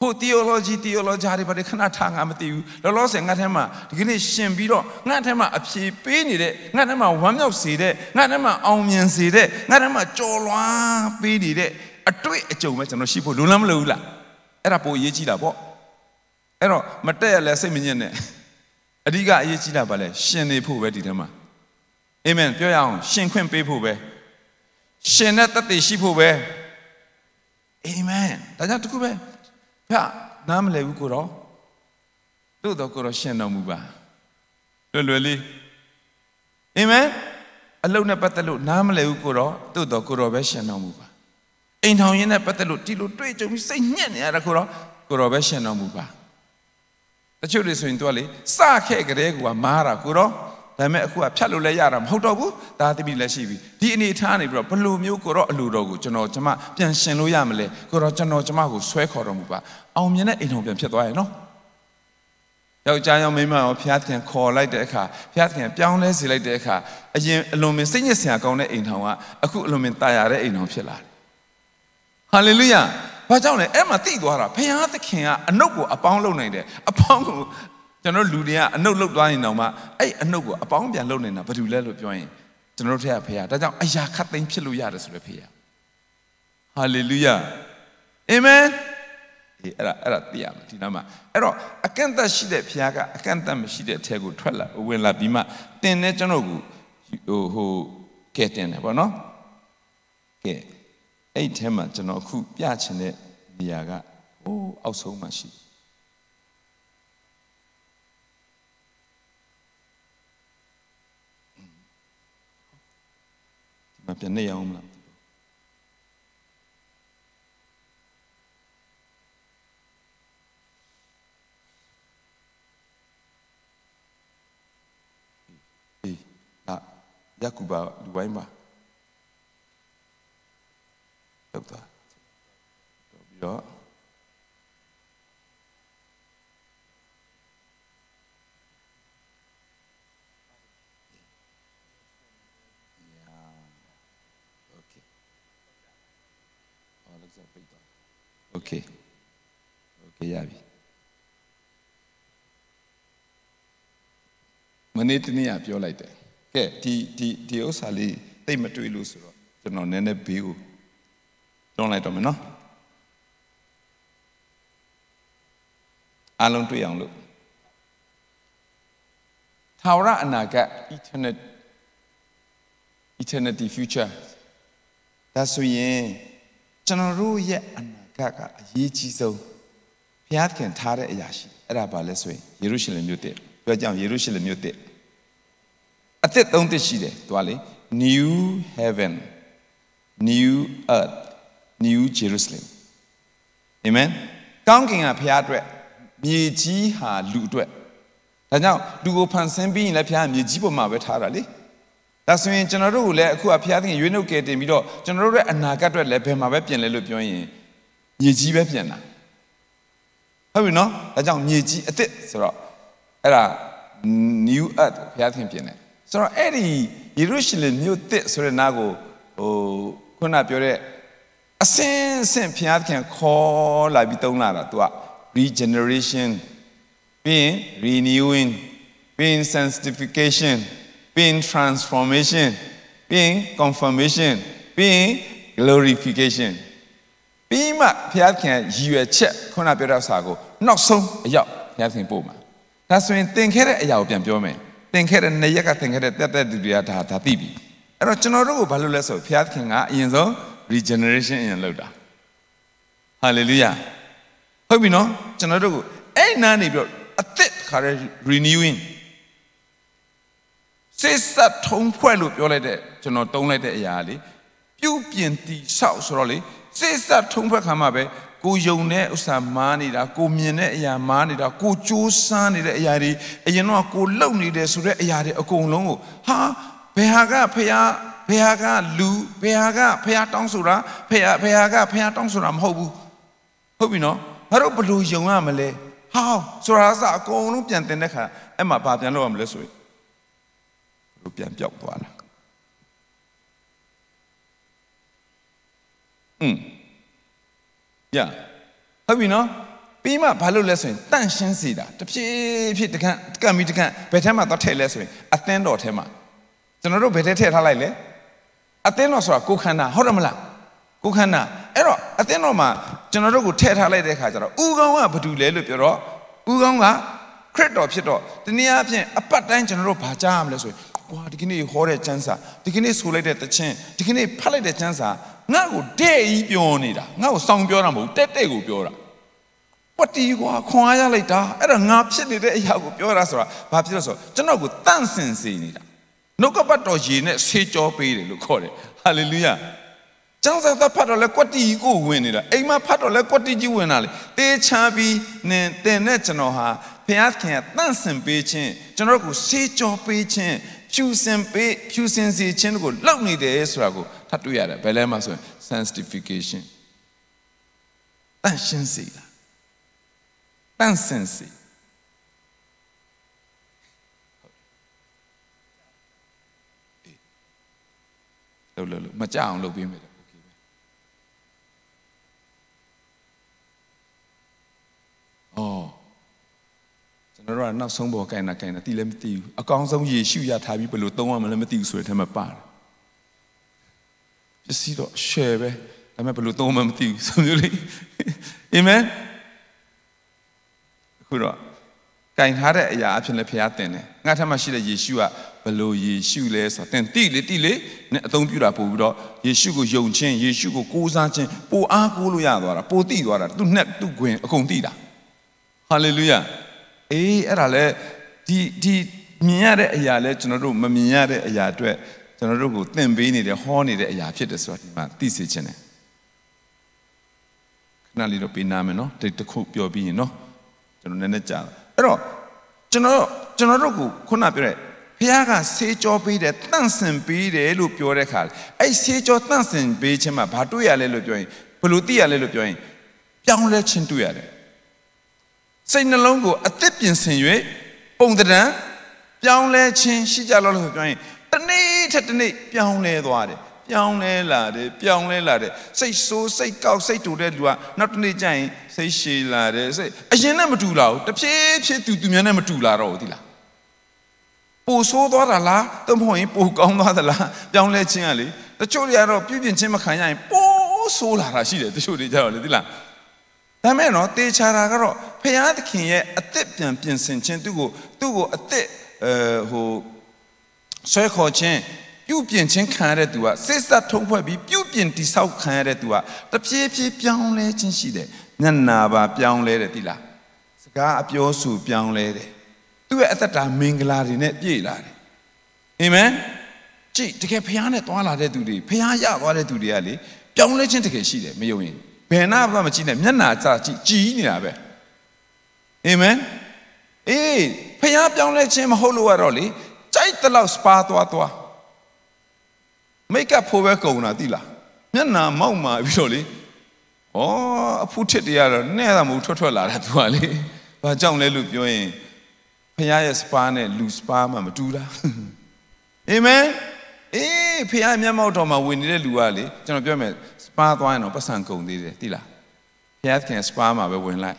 ဟို theology theology တွေဘာတွေခဏထားငါမသိဘူးလောလောဆယ်ငါထဲမှာဒီကနေ့ရှင်ပြီးတော့ငါထဲမှာအဖြေပေးနေတဲ့ငါထဲမှာဝမ်းမြောက်စေတဲ့ငါထဲမှာအောင်မြင်စေတဲ့ငါထဲမှာကြော်လွှားပေးနေတဲ့အတွေ့အကြုံပဲကျွန်တော်ရှိဖို့လုံလန်းမလို့ဘူးလားအဲ့ဒါပိုအရေးကြီးတာပေါ့ အဲ့တော့မတက်ရလဲစိတ်မညစ်နဲ့အဓိကအရေးကြီးတာပါလဲရှင်နေဖို့ပဲဒီထဲမှာအာမင်ပြောရအောင်ရှင်ခွင့်ပေးဖို့ပဲရှင်နဲ့တသက်ရှိဖို့ပဲအာမင်ဒါကြောင့်တခုပဲဖျနားမလဲဘူးကိုတော့တို့တော့ကိုတော့ရှင်တော်မူပါလွယ်လွယ်လေးအာမင်အလုံးနဲ့ပတ်သက်လို့နားမလဲဘူးကိုတော့တို့တော့ကိုတော့ပဲရှင်တော်မူပါအိမ်ထောင်ရင်းနဲ့ပတ်သက်လို့ဒီလိုတွေ့ကြုံပြီးစိတ်ညစ်နေရတာကိုတော့ကိုတော့ပဲရှင်တော်မူပါ တချို့တွေဆိုရင်တို့ကလေစခဲ့ကြတဲ့ကူကမားတာကိုတော့ဒါပေမဲ့အခုကဖြတ်လို့လည်းရတာမဟုတ်တော့ဘူးဒါသမီးလည်းရှိပြီဒီအနေထားနေပြီးတော့ဘလို့မျိုးကိုတော့အလိုတော်ကိုကျွန်တော်ကျမပြန်ရှင်လို့ရမလဲကိုတော့ကျွန်တော်ကျမကိုဆွဲခေါ်တော်မူပါအောင်မြင်တဲ့အိမ်တော်ပြန်ဖြစ်သွားရဲ့နော်ယောက်ျားရောမိန်းမရောဖျားသခင်ခေါ်လိုက်တဲ့အခါဖျားသခင်ပြောင်းလဲစေလိုက်တဲ့အခါအရင်အလွန်ပင်စိတ်ညစ်စရာကောင်းတဲ့အိမ်ထောင်ကအခုအလွန်ပင်တာယာတဲ့အိမ်ထောင်ဖြစ်လာတယ်ဟာလေလုယာ ဘာကြောင့်လဲအဲ့မှာသိသွားတာဘုရားသခင်ကအနုတ်ကိုအပေါင်းလုပ်နိုင်တယ်အပေါင်းကိုကျွန်တော်လူတွေကအနုတ်လုတ်သွားရင်တော့မှအဲ့အနုတ်ကိုအပေါင်းပြန်လုတ်နေတာဘာလို့လဲလို့ပြောရင်ကျွန်တော်တို့ထက်ကဘုရားဒါကြောင့်အရာခတ်သိမ်းဖြစ်လို့ရတယ်ဆိုတဲ့ဘုရားဟာလေလုယာအာမင်အေးအဲ့ဒါအဲ့ဒါသိရမယ်ဒီနားမှာအဲ့တော့အကန့်အသတ်ရှိတဲ့ဘုရားကအကန့်အသတ်မရှိတဲ့အထက်ကိုထွက်လာဝင်လာပြီးမှတင်တဲ့ကျွန်တော်ကိုဟိုဟိုကဲတင်တယ်ပေါ့နော်ကဲ အဲ့ထဲမှာကျွန်တော်အခုပြချင်တဲ့နေရာကဟိုးအောက်ဆုံးမှာရှိတယ်ဒီမှာပြန်နေရအောင်မလားအေးအာယာကုဘာလူဝိုင်းပါ လောက်သွားတော့ပြီးတော့โอเคโอเคရပြီမနေ့တနေ့ကပြောလိုက်တယ်ကဲဒီဒီဒီဥစ္စာလေးတိတ်မတွေးလို့ဆိုတော့ကျွန်တော်နည်းနည်းဘေးကို တွန်းလိုက်တော့မယ်နော်အားလုံးတွေ့အောင်လို့ထာဝရအနာဂတ် eternity eternity future ဒါဆိုရင်ကျွန်တော်တို့ရဲ့အနာဂတ်ကအရေးကြီးဆုံးဘုရားသခင်ထားတဲ့အရာရှိအဲ့ဒါဘာလဲဆိုရင်ယေရုရှလင်မြို့တည်းပြောကြအောင်ယေရုရှလင်မြို့တည်းအသက်သုံးသက်ရှိတယ်သူကလေ new heaven new earth new jerusalem amen ကောင်းကင်ကဘုရားအတွက်မြေကြီးဟာလူအတွက်ဒါကြောင့်လူကိုဖန်ဆင်းပြီးရင်လည်းဘုရားမြေကြီးပေါ်မှာပဲထားတာလေဒါဆိုရင်ကျွန်တော်တို့ကိုလည်းအခုကဘုရားသခင်ရွေးနှုတ်ကယ်တင်ပြီးတော့ကျွန်တော်တို့ရဲ့အနာဂတ်အတွက်လည်းဘယ်မှာပဲပြင်လဲလို့ပြောရင်မြေကြီးပဲပြင်တာဟုတ်ပြီနော်ဒါကြောင့်မြေကြီးအစ်စ်ဆိုတော့အဲ့ဒါ new earth ဘုရားသခင်ပြင်တယ်ဆိုတော့အဲ့ဒီယေရုရှလင်မြို့တစ်ဆိုတဲ့နားကိုဟိုခုနပြောတဲ့ အစင်းအစင်းဘုရားသခင်ခေါ်လာပြီးတုံးလာတာသူက regeneration being renewing being sanctification being transformation being confirmation being glorification ပြီးမှဘုရားခင်ရည်ရွယ်ချက်ခုနပြောတဲ့စာကိုနောက်ဆုံးအရောက်ဘုရားခင်ပို့မှာဒါဆိုရင်သင်ခဲ့တဲ့အရာကိုပြန်ပြောမယ်သင်ခဲ့တဲ့နှစ်ရက်ကသင်ခဲ့တဲ့တက်တက်တူတွေကဒါဒါသိပြီအဲ့တော့ကျွန်တော်တို့ကိုဘာလို့လဲဆိုဘုရားခင်ကအရင်ဆုံး regeneration အရင်လုပ်တာ hallelujah ဟုတ်ပြီနော်ကျွန်တော်တို့ကိုအဲ့နားနေပြီးတော့အသက်ခါရ renewing စစ်ဆက်ထုံဖွဲ့လို့ပြောလိုက်တဲ့ကျွန်တော်တုံးလိုက်တဲ့အရာလေးပြုပြင်တီဆောက်ဆိုတော့လေစစ်ဆက်ထုံဖွဲ့ခါမှပဲကိုယုံတဲ့ဥစ္စာမားနေတာကိုမြင်တဲ့အရာမားနေတာကိုကြိုးစားနေတဲ့အရာတွေအရင်တော့ကိုလုံနေတယ်ဆိုတဲ့အရာတွေအကုန်လုံးကိုဟာဘယ်ဟာကဖះ ဘယ်ဟာကလူဘယ်ဟာကဖះတောင်းဆိုတာဖះဘယ်ဟာကဖះတောင်းဆိုတာမဟုတ်ဘူးဟုတ်ပြီနော်ဘာလို့ဘလို့ယုံရမလဲဟာဆိုတာစအကုန်လုံးပြန်တင်တဲ့ခါအဲ့မှာဘာပြန်လုပ်ရမလဲဆိုရင်လို့ပြန်ပြောက်သွားတာอืมညဟုတ်ပြီနော်ပြီးမှဘာလို့လဲဆိုရင်တန့်ရှင်းစေတာတဖြည်းဖြည်းတကန့်တကန့်ပြီးတကန့်ဘယ်ထဲမှာသွားထည့်လဲဆိုရင်အသင်းတော်ထဲမှာကျွန်တော်တို့ဘယ်ထဲထည့်ထားလိုက်လဲ အသင်းတော်ဆိုတာကိုခန္ဓာဟုတ်တယ်မလားကိုခန္ဓာအဲ့တော့အသင်းတော်မှာကျွန်တော်တို့ကိုထည့်ထားလိုက်တဲ့ခါကျတော့ဥကောင်းကဘာတူလဲလို့ပြောတော့ဥကောင်းကခရစ်တော်ဖြစ်တော့တနည်းအားဖြင့်အပတ်တိုင်းကျွန်တော်တို့ဘာကြားရမလဲဆိုရင်ကွာဒီကနေ့ဟောတဲ့ကျမ်းစာဒီကနေ့ဆိုလိုက်တဲ့တခြင်းဒီကနေ့ဖတ်လိုက်တဲ့ကျမ်းစာငါ့ကိုတဲ့ကြီးပြောနေတာငါ့ကိုစောင်းပြောတာမဟုတ်တက်တဲ့ကိုပြောတာပတီကွာခွန်အားရလိုက်တာအဲ့ဒါငါဖြစ်နေတဲ့အရာကိုပြောတာဆိုတာဘာဖြစ်လို့ဆိုတော့ကျွန်တော်ကိုတန့်စင်စေနေတာ နှုတ်ကပတ်တော်ရေနဲ့ဆေးကြောပေးတယ်လို့ခေါ်တယ်ဟာလေလုယာကျမ်းစာသဖတ်တော့လဲကွတီကိုဝင်နေတာအိမ်မှာဖတ်တော့လဲကွတီကြီးဝင်တာလေတေးချပြီးနင်တင်တဲ့ကျွန်တော်ဟာဘုရားခင်ကတန့်စင်ပေးခြင်းကျွန်တော်ကိုဆေးကြောပေးခြင်းဖြူစင်ပေးဖြူစင်စေခြင်းကိုလုပ်နေတယ်ဆိုတာကိုထပ်တွေ့ရတယ်ဘယ်လဲမှာဆိုရင် sanctification တန့်ရှင်းစေတာတန့်စင်စေ လှုပ်လှုပ်မကြအောင်လှုပ်ပေးမယ်အော်ကျွန်တော်တို့ကနောက်ဆုံးပေါ်ကင်တာကင်တာတိလည်းမသိဘူးအကောင်းဆုံးရေရှုရထားပြီးဘယ်လိုသုံးရမလဲမသိဘူးဆိုတဲ့ထဲမှာပါတယ်ပစ္စည်းတော့ share ပဲဒါပေမဲ့ဘယ်လိုသုံးမှမသိဘူးဆိုမျိုးလေးအာမင်အခုတော့ကင်ထားတဲ့အရာအဖြစ်လည်းဖျားတင်တယ်ငါထက်မှရှိတဲ့ယေရှုက ဘယ်လိုယေရှုလဲဆိုတော့တင်တိလေတိလေနဲ့အသုံးပြုတာပို့ပြီးတော့ယေရှုကိုယုံခြင်းယေရှုကိုကိုးစားခြင်းပိုအားကိုးလို့ရသွားတာပိုတိသွားတာသူနဲ့သူ့ခွင်အကုန်တိတာဟာလေလုယာအေးအဲ့ဒါလဲဒီဒီမြင်ရတဲ့အရာလဲကျွန်တော်တို့မမြင်ရတဲ့အရာအတွက်ကျွန်တော်တို့ကိုသင်ပေးနေတဲ့ဟောနေတဲ့အရာဖြစ်တယ်ဆိုတာဒီမှာသိစေခြင်းတယ်ခဏလေးတော့ပေးနာမယ်နော်တိတ်တစ်ခုပြောပြီးရင်နော်ကျွန်တော်နည်းနည်းကြာအဲ့တော့ကျွန်တော်ကျွန်တော်တို့ကခုနပြောတဲ့ ဘုရားကဆေးကြောပေးတယ်တန့်စင်ပေးတယ်လို့ပြောတဲ့ခါအဲ့ဆေးကြောတန့်စင်ပေးခြင်းမှာဘာတွေ့ရလဲလို့ပြောရင်ဘယ်လိုသိရလဲလို့ပြောရင်ပြောင်းလဲခြင်းတွေ့ရတယ်စိတ်နှလုံးကိုအသက်ပြင်ဆင်၍ပုံတံပြောင်းလဲခြင်းရှိကြလို့လို့ပြောရင်တနေ့ထက်တနေ့ပြောင်းလဲသွားတယ်ပြောင်းလဲလာတယ်ပြောင်းလဲလာတယ်စိတ်ဆိုးစိတ်ကောက်စိတ်တူတဲ့လူကနောက်တစ်နေ့ကျရင်စိတ်ရှည်လာတယ်စိတ်အရင်နဲ့မတူလာဘူးတဖြည်းဖြည်းသူသူများနဲ့မတူလာတော့ဘူးဒီလား ပိုဆိုးသွားတာလားသို့မဟုတ်ရင်ပိုကောင်းသွားသလားပြောင်းလဲခြင်းကလေတချို့တွေကတော့ပြုပြင်ခြင်းမခံရရင်ပိုဆိုးလာတာရှိတယ်တချို့တွေကြတော့လေဒီလားဒါမဲ့နော်တေချာတာကတော့ဖခင်သခင်ရဲ့အသက်ပြန်ပြင်ဆင်ခြင်းသူ့ကိုသူ့ကိုအသက်အဲဟိုဆွဲခေါ်ခြင်းပြုပြင်ခြင်းခံရတဲ့သူကစိတ်သက်ထုံးဖွဲ့ပြီးပြုပြင်တိဆောက်ခံရတဲ့သူကတဖြည်းဖြည်းပြောင်းလဲခြင်းရှိတယ်ညနာပါပြောင်းလဲတယ်တိလားစကားအပြောဆိုပြောင်းလဲတယ် သူ့ရဲ့အသက်တာမင်္ဂလာတွေနဲ့ပြည့်လာတယ်အာမင်ကြည့်တကယ်ဖခင်နဲ့တွားလာတဲ့သူတွေဖခင်ရသွားတဲ့သူတွေကလေပြောင်းလဲခြင်းတကယ်ရှိတယ်မယုံရင်ဘယ်နာမှမကြည့်နဲ့မျက်နာကျကြည့်ကြည်နေတာပဲအာမင်အေးဖခင်ပြောင်းလဲခြင်းမဟုတ်လို့ရတော့လေကြိုက်တဲ့လောက်စပါသွားသွားမိတ်ကပ်ဖို့ပဲကုန်တာသိလားမျက်နာမောက်မာပြီးတော့လေဩအဖူးထစ်တွေကတော့နဲ့တာမဟုတ်ထွက်ထွက်လာတာသူကလေဘာကြောင့်လဲလို့ပြောရင် ဖခင်ရဲ့စပါနဲ့လူစပါမှမတူတာအာမင်အေးဖခင်မျက်မှောက်တော်မှာဝင်နေတဲ့လူကလေကျွန်တော်ပြောမယ်စပါသွားရင်တော့ပတ်စံကုန်သေးတယ်သိလားဖခင်စပါမှာပဲဝင်လိုက်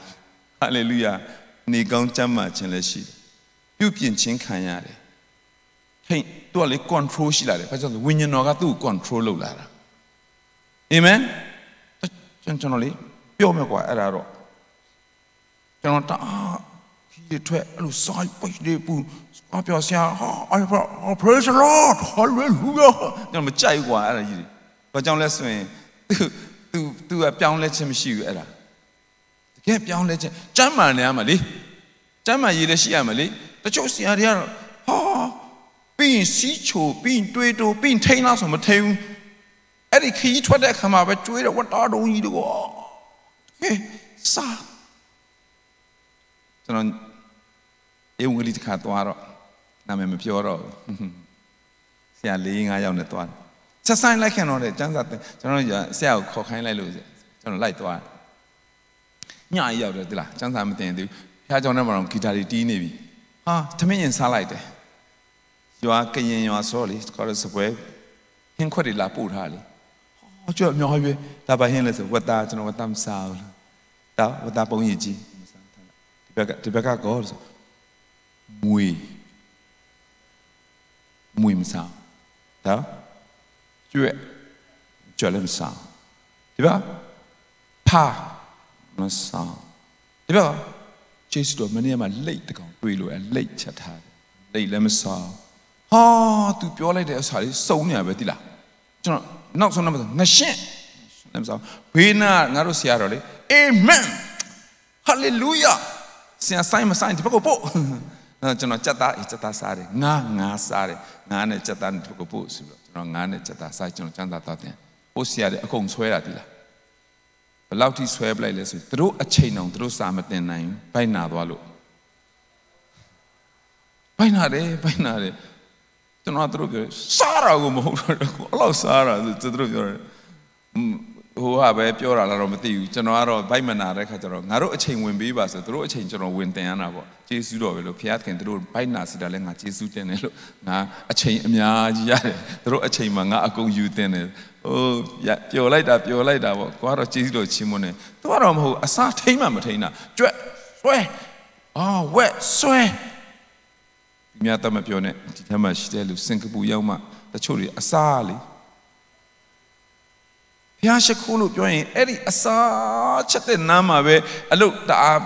ဟာလေလုယာနေကောင်းချမ်းသာခြင်းလည်းရှိတယ်ပြုပြင်ခြင်းခံရတယ်ဟိတ်သူကလေ control ရှိလာတယ်ဘာကြောင့်လဲဝိညာဉ်တော်ကသူ့ကို control လုပ်လာတာအာမင်ကျွန်တော်လေပြောမယ်ကွာအဲ့ဒါတော့ကျွန်တော်တအား ခီးထွက်အဲ့လိုစိုက်ပိတ်နေပူအပြောဆရာဟာ I praise the Lord hallelujah ကျွန်တော်မကြိုက်ကွာအဲ့ဒါကြီးဘာကြောင့်လဲဆိုရင်သူသူသူကပြောင်းလဲခြင်းမရှိဘူးအဲ့ဒါတကယ်ပြောင်းလဲခြင်းကျမ်းမာနေရမှာလေကျမ်းမာရေးလည်းရှိရမှာလေတချို့ဆရာတွေကတော့ဟာပြီးရင်စီးချိုပြီးရင်တွေးတိုးပြီးရင်ထိန်းလားဆိုမထိန်းဘူးအဲ့ဒီခီးထွက်တဲ့ခါမှာပဲကျွေးတော့ဝတ်တော်တုံးကြီးတော့ဟေးစာကျွန်တော် အေဝံဂေလိတစ်ခါသွားတော့နာမည်မပြောတော့ဆရာ၄၅ယောက်နဲ့သွားဆက်ဆိုင်လိုက်ခင်တော့တဲ့ကျန်းစာကျွန်တော်ဆရာကိုခေါ်ခိုင်းလိုက်လို့ကျွန်တော်လိုက်သွားညကြီးရောက်တယ်ဒီလားကျန်းစာမတင်သေးဘူးဖះကြောင့်နဲ့မှတော့ဂီတာတွေတီးနေပြီဟာသမင်းရင်စားလိုက်တယ်ရွာကရင်ရွာစောလေခေါ်ရစပွဲဟင်းခွက်တွေလာပို့ထားလေဟောကြောက်မြောက်ရွေးဒါပါဟင်းလဲဆိုဝတ်သားကျွန်တော်ဝတ်သားမစားဘူးတောက်ဝတ်သားပုံရည်ကြီးမစားထားဒီဘက်ကဒီဘက်ကကောဆို မွေမွေမစားတောက်ကျွဲ့ကျွဲ့လည်းမစားဒီဘက်ဖာမစားဒီဘက်ကျေးဇူးတော်မနေ့ကမှလိတ်တကောင်တွေးလို့အဲလိတ်ချက်ထားလိတ်လည်းမစားဟာ तू ပြောလိုက်တဲ့အစာလေးစုံနေရပဲတိလားကျွန်တော်နောက်ဆုံးတော့ငရှင်းလည်းမစားဘေးနာငါတို့ဆရာတော်လေအာမင်ဟာလေလုယာဆရာဆိုင်မဆိုင်ဒီဘက်ကိုပို့ ကျွန်တော်စက်သားစက်သားစားတယ်ငါငါစားတယ်ငါနဲ့စက်သားဒီဘက်ကိုပို့ဆိုတော့ကျွန်တော်ငါနဲ့စက်သားစားကျွန်တော်စမ်းသာတော့တယ်ပို့ဆရာတွေအကုန်ဆွဲတာတိလားဘယ်လောက်ထိဆွဲပလိုက်လဲဆိုသူတို့အချိန်အောင်သူတို့စာမတင်နိုင်ဘိုက်နာသွားလို့ဘိုက်နာတယ်ဘိုက်နာတယ်ကျွန်တော်တို့ပြောစားတာကိုမဟုတ်တော့ဘူးအဲ့လောက်စားတာဆိုသူတို့ပြောတယ် ဟိုကပဲပြောတာလားတော့မသိဘူးကျွန်တော်ကတော့ဗိုက်မနာတဲ့ခါကျတော့ငါတို့အချိန်ဝင်ပေးပါဆိုသူတို့အချိန်ကျွန်တော်ဝင်တင်ရတာပေါ့ကျေးဇူးတော်ပဲလို့ဖခင်သူတို့ဗိုက်နာစီတာလဲငါကျေးဇူးတင်တယ်လို့ငါအချိန်အများကြီးရတယ်သူတို့အချိန်မှာငါအကုန်ယူတင်တယ်ဟိုပျော်လိုက်တာပျော်လိုက်တာပေါ့ကိုကတော့ကျေးဇူးတော်ချီးမွမ်းတယ်သူကတော့မဟုတ်အစားထိမ့်မှမထိမ့်တာကြွက်ဆွဲအာဝက်ဆွဲဒီများတော့မပြောနဲ့ဒီထက်မှရှိတဲ့လူစင်ကာပူရောက်မှတချို့တွေအစားလေ ဘုရားရှိခိုးလို့ပြောရင်အဲ့ဒီအစာချက်တဲ့နားမှာပဲအလုတ်တအား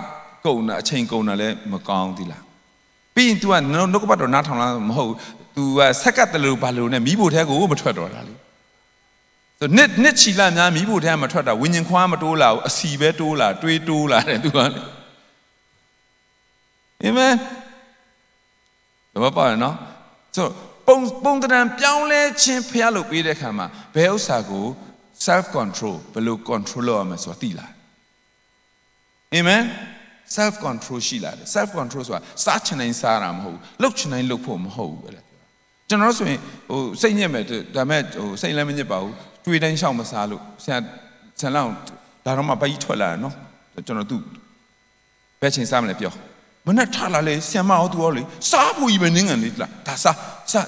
ကုန်တာအချိန်ကုန်တာလည်းမကောင်းသေးလားပြီးရင် तू ကနှုတ်ကပတ်တော်နားထောင်လားမဟုတ် तू ကဆက်ကတလူဘာလို့နဲ့မိဖို့ထဲကိုမထွက်တော့တာလေဆိုနစ်နစ်ချီလာများမိဖို့ထဲမထွက်တာဝิญဉ်ခွားမတိုးလာဘူးအစီပဲတိုးလာတွေးတိုးလာတယ် तू ကလေအာမင်ဘာပါနော်ဆိုပုံပုံတံပြောင်းလဲခြင်းဖះလို့ပေးတဲ့ခါမှာဘယ်ဥစ္စာကို self control ဘယ်လို control လုပ်ရမလဲဆိုတာသိလာအာမင် self control ရှိလာတယ် self control ဆိုတာစားချင်တိုင်းစားတာမဟုတ်ဘူးလှုပ်ချင်တိုင်းလှုပ်ဖို့မဟုတ်ဘူးအဲ့ဒါကျွန်တော်ဆိုရင်ဟိုစိတ်ညစ်မယ်ဒါမဲ့ဟိုစိတ်လည်းမညစ်ပါဘူးတွေးတိုင်းရှောက်မစားလို့ဆရာဆရာလောက်ဒါတော့မှဘာကြီးထွက်လာနော်ကျွန်တော်သူ့ဘယ်ချိန်စားမလဲပြောမနဲ့ထားလာလေဆရာမဟောသူဟောလေစားဖို့ကြီးပဲနင်းငံလေးလားဒါစားစား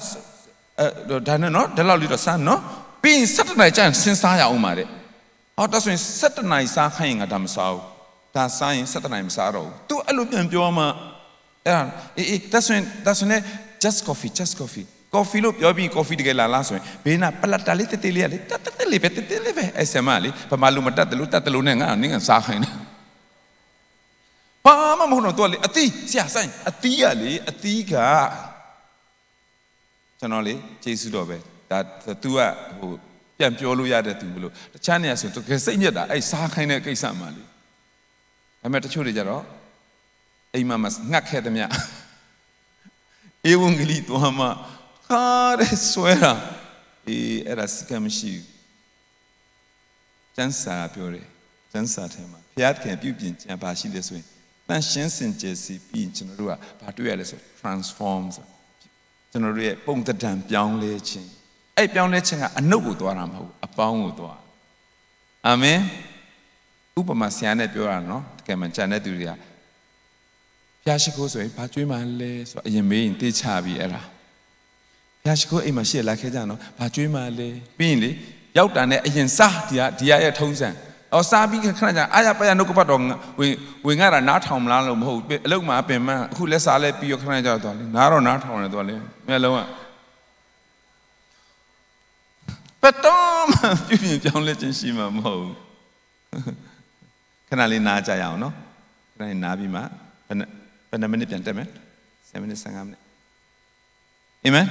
အဲဒါနဲ့နော်ဒါလောက်လေးတော့စားနော် ပြီးရင်7နိုင်ကျရင်စဉ်းစားရအောင်ပါတဲ့ဟောဒါဆိုရင်7နိုင်စားခိုင်းရင်ငါဒါမစားဘူးဒါစားရင်7နိုင်မစားတော့ဘူး तू အဲ့လိုပြန်ပြောမှအဲ့ဒါအေးအေးဒါဆိုရင်ဒါဆိုရင် just coffee just coffee coffee လို့ပြောပြီး coffee တကယ်လာလားဆိုရင်ဘေးနာပလက်တာလေးတေးသေးလေးလေးတတ်တက်လေးပဲတေးသေးလေးပဲအဲ့ဆမလေးဘာမှလူမတတ်တယ်လို့တတ်တယ်လို့နဲ့ငါနင်းကစားခိုင်းတယ်ဘာမှမဟုတ်တော့ तू လေအတီးဆရာဆိုင်အတီးကလေအတီးကကျွန်တော်လေကျေးဇူးတော်ပဲ ဒါ तू ကဟိုပြန်ပြောလို့ရတဲ့သူဘလို့တခြားနေရာဆို तू ကစိတ်ညစ်တာအဲ့စားခိုင်းတဲ့ကိစ္စမှလေဒါပေမဲ့တချို့တွေကြတော့အိမ်မှာမငှက်ခဲ့သမျှဧဝံဂေလိတော်မှာခါတဲ့ဆွဲတာအေးအဲ့ဒါစကမရှိဘူးကျမ်းစာပြောတယ်ကျမ်းစာထဲမှာဘုရားခင်ပြုပြင်ကြံပါရှိတယ်ဆိုရင်တန်ရှင်းစင်ကြယ်စီပြီးကျွန်တော်တို့ကဘာတွေ့ရလဲဆို transform ဆိုကျွန်တော်တို့ရဲ့ပုံသဏ္ဍာန်ပြောင်းလဲခြင်း အဲ့ပြောင်းလဲခြင်းကအနုတ်ကိုသွားတာမဟုတ်ဘူးအပေါင်းကိုသွားအာမင်ဥပမာဆရာနဲ့ပြောရနော်တကယ်မှကြံတဲ့သူတွေကဖျားရှိခိုးဆိုရင်ဘာကျွေးမှလဲဆိုတော့အရင်မေးရင်တေးချပြီးအဲ့ဒါဖျားရှိခိုးအိမ်မှာရှေ့လာခဲ့ကြနော်ဘာကျွေးမှလဲပြီးရင်လေရောက်တာနဲ့အရင်စားဒီဟာဒီဟာရဲ့ထုံးစံအော်စားပြီးခဏကြာအာရပါရနှုတ်ကပတ်တော်ဝင်ဝင်ငါတာနားထောင်မလားလို့မဟုတ်အလုတ်မှာပင်မအခုလက်စားလဲပြီးရခဏကြာတော့လေနားတော့နားထောင်တယ်တော့လေမျက်လုံးက ပတော်မှပြုပြင်ပြောင်းလဲခြင်းရှိမှာမဟုတ်ဘူးခဏလေးနားကြရအောင်နော်ခဏလေးနားပြီးမှဘယ်နှဘယ်နှမိနစ်ပြန်တက်မယ်7မိနစ်15မိနစ်အာမင်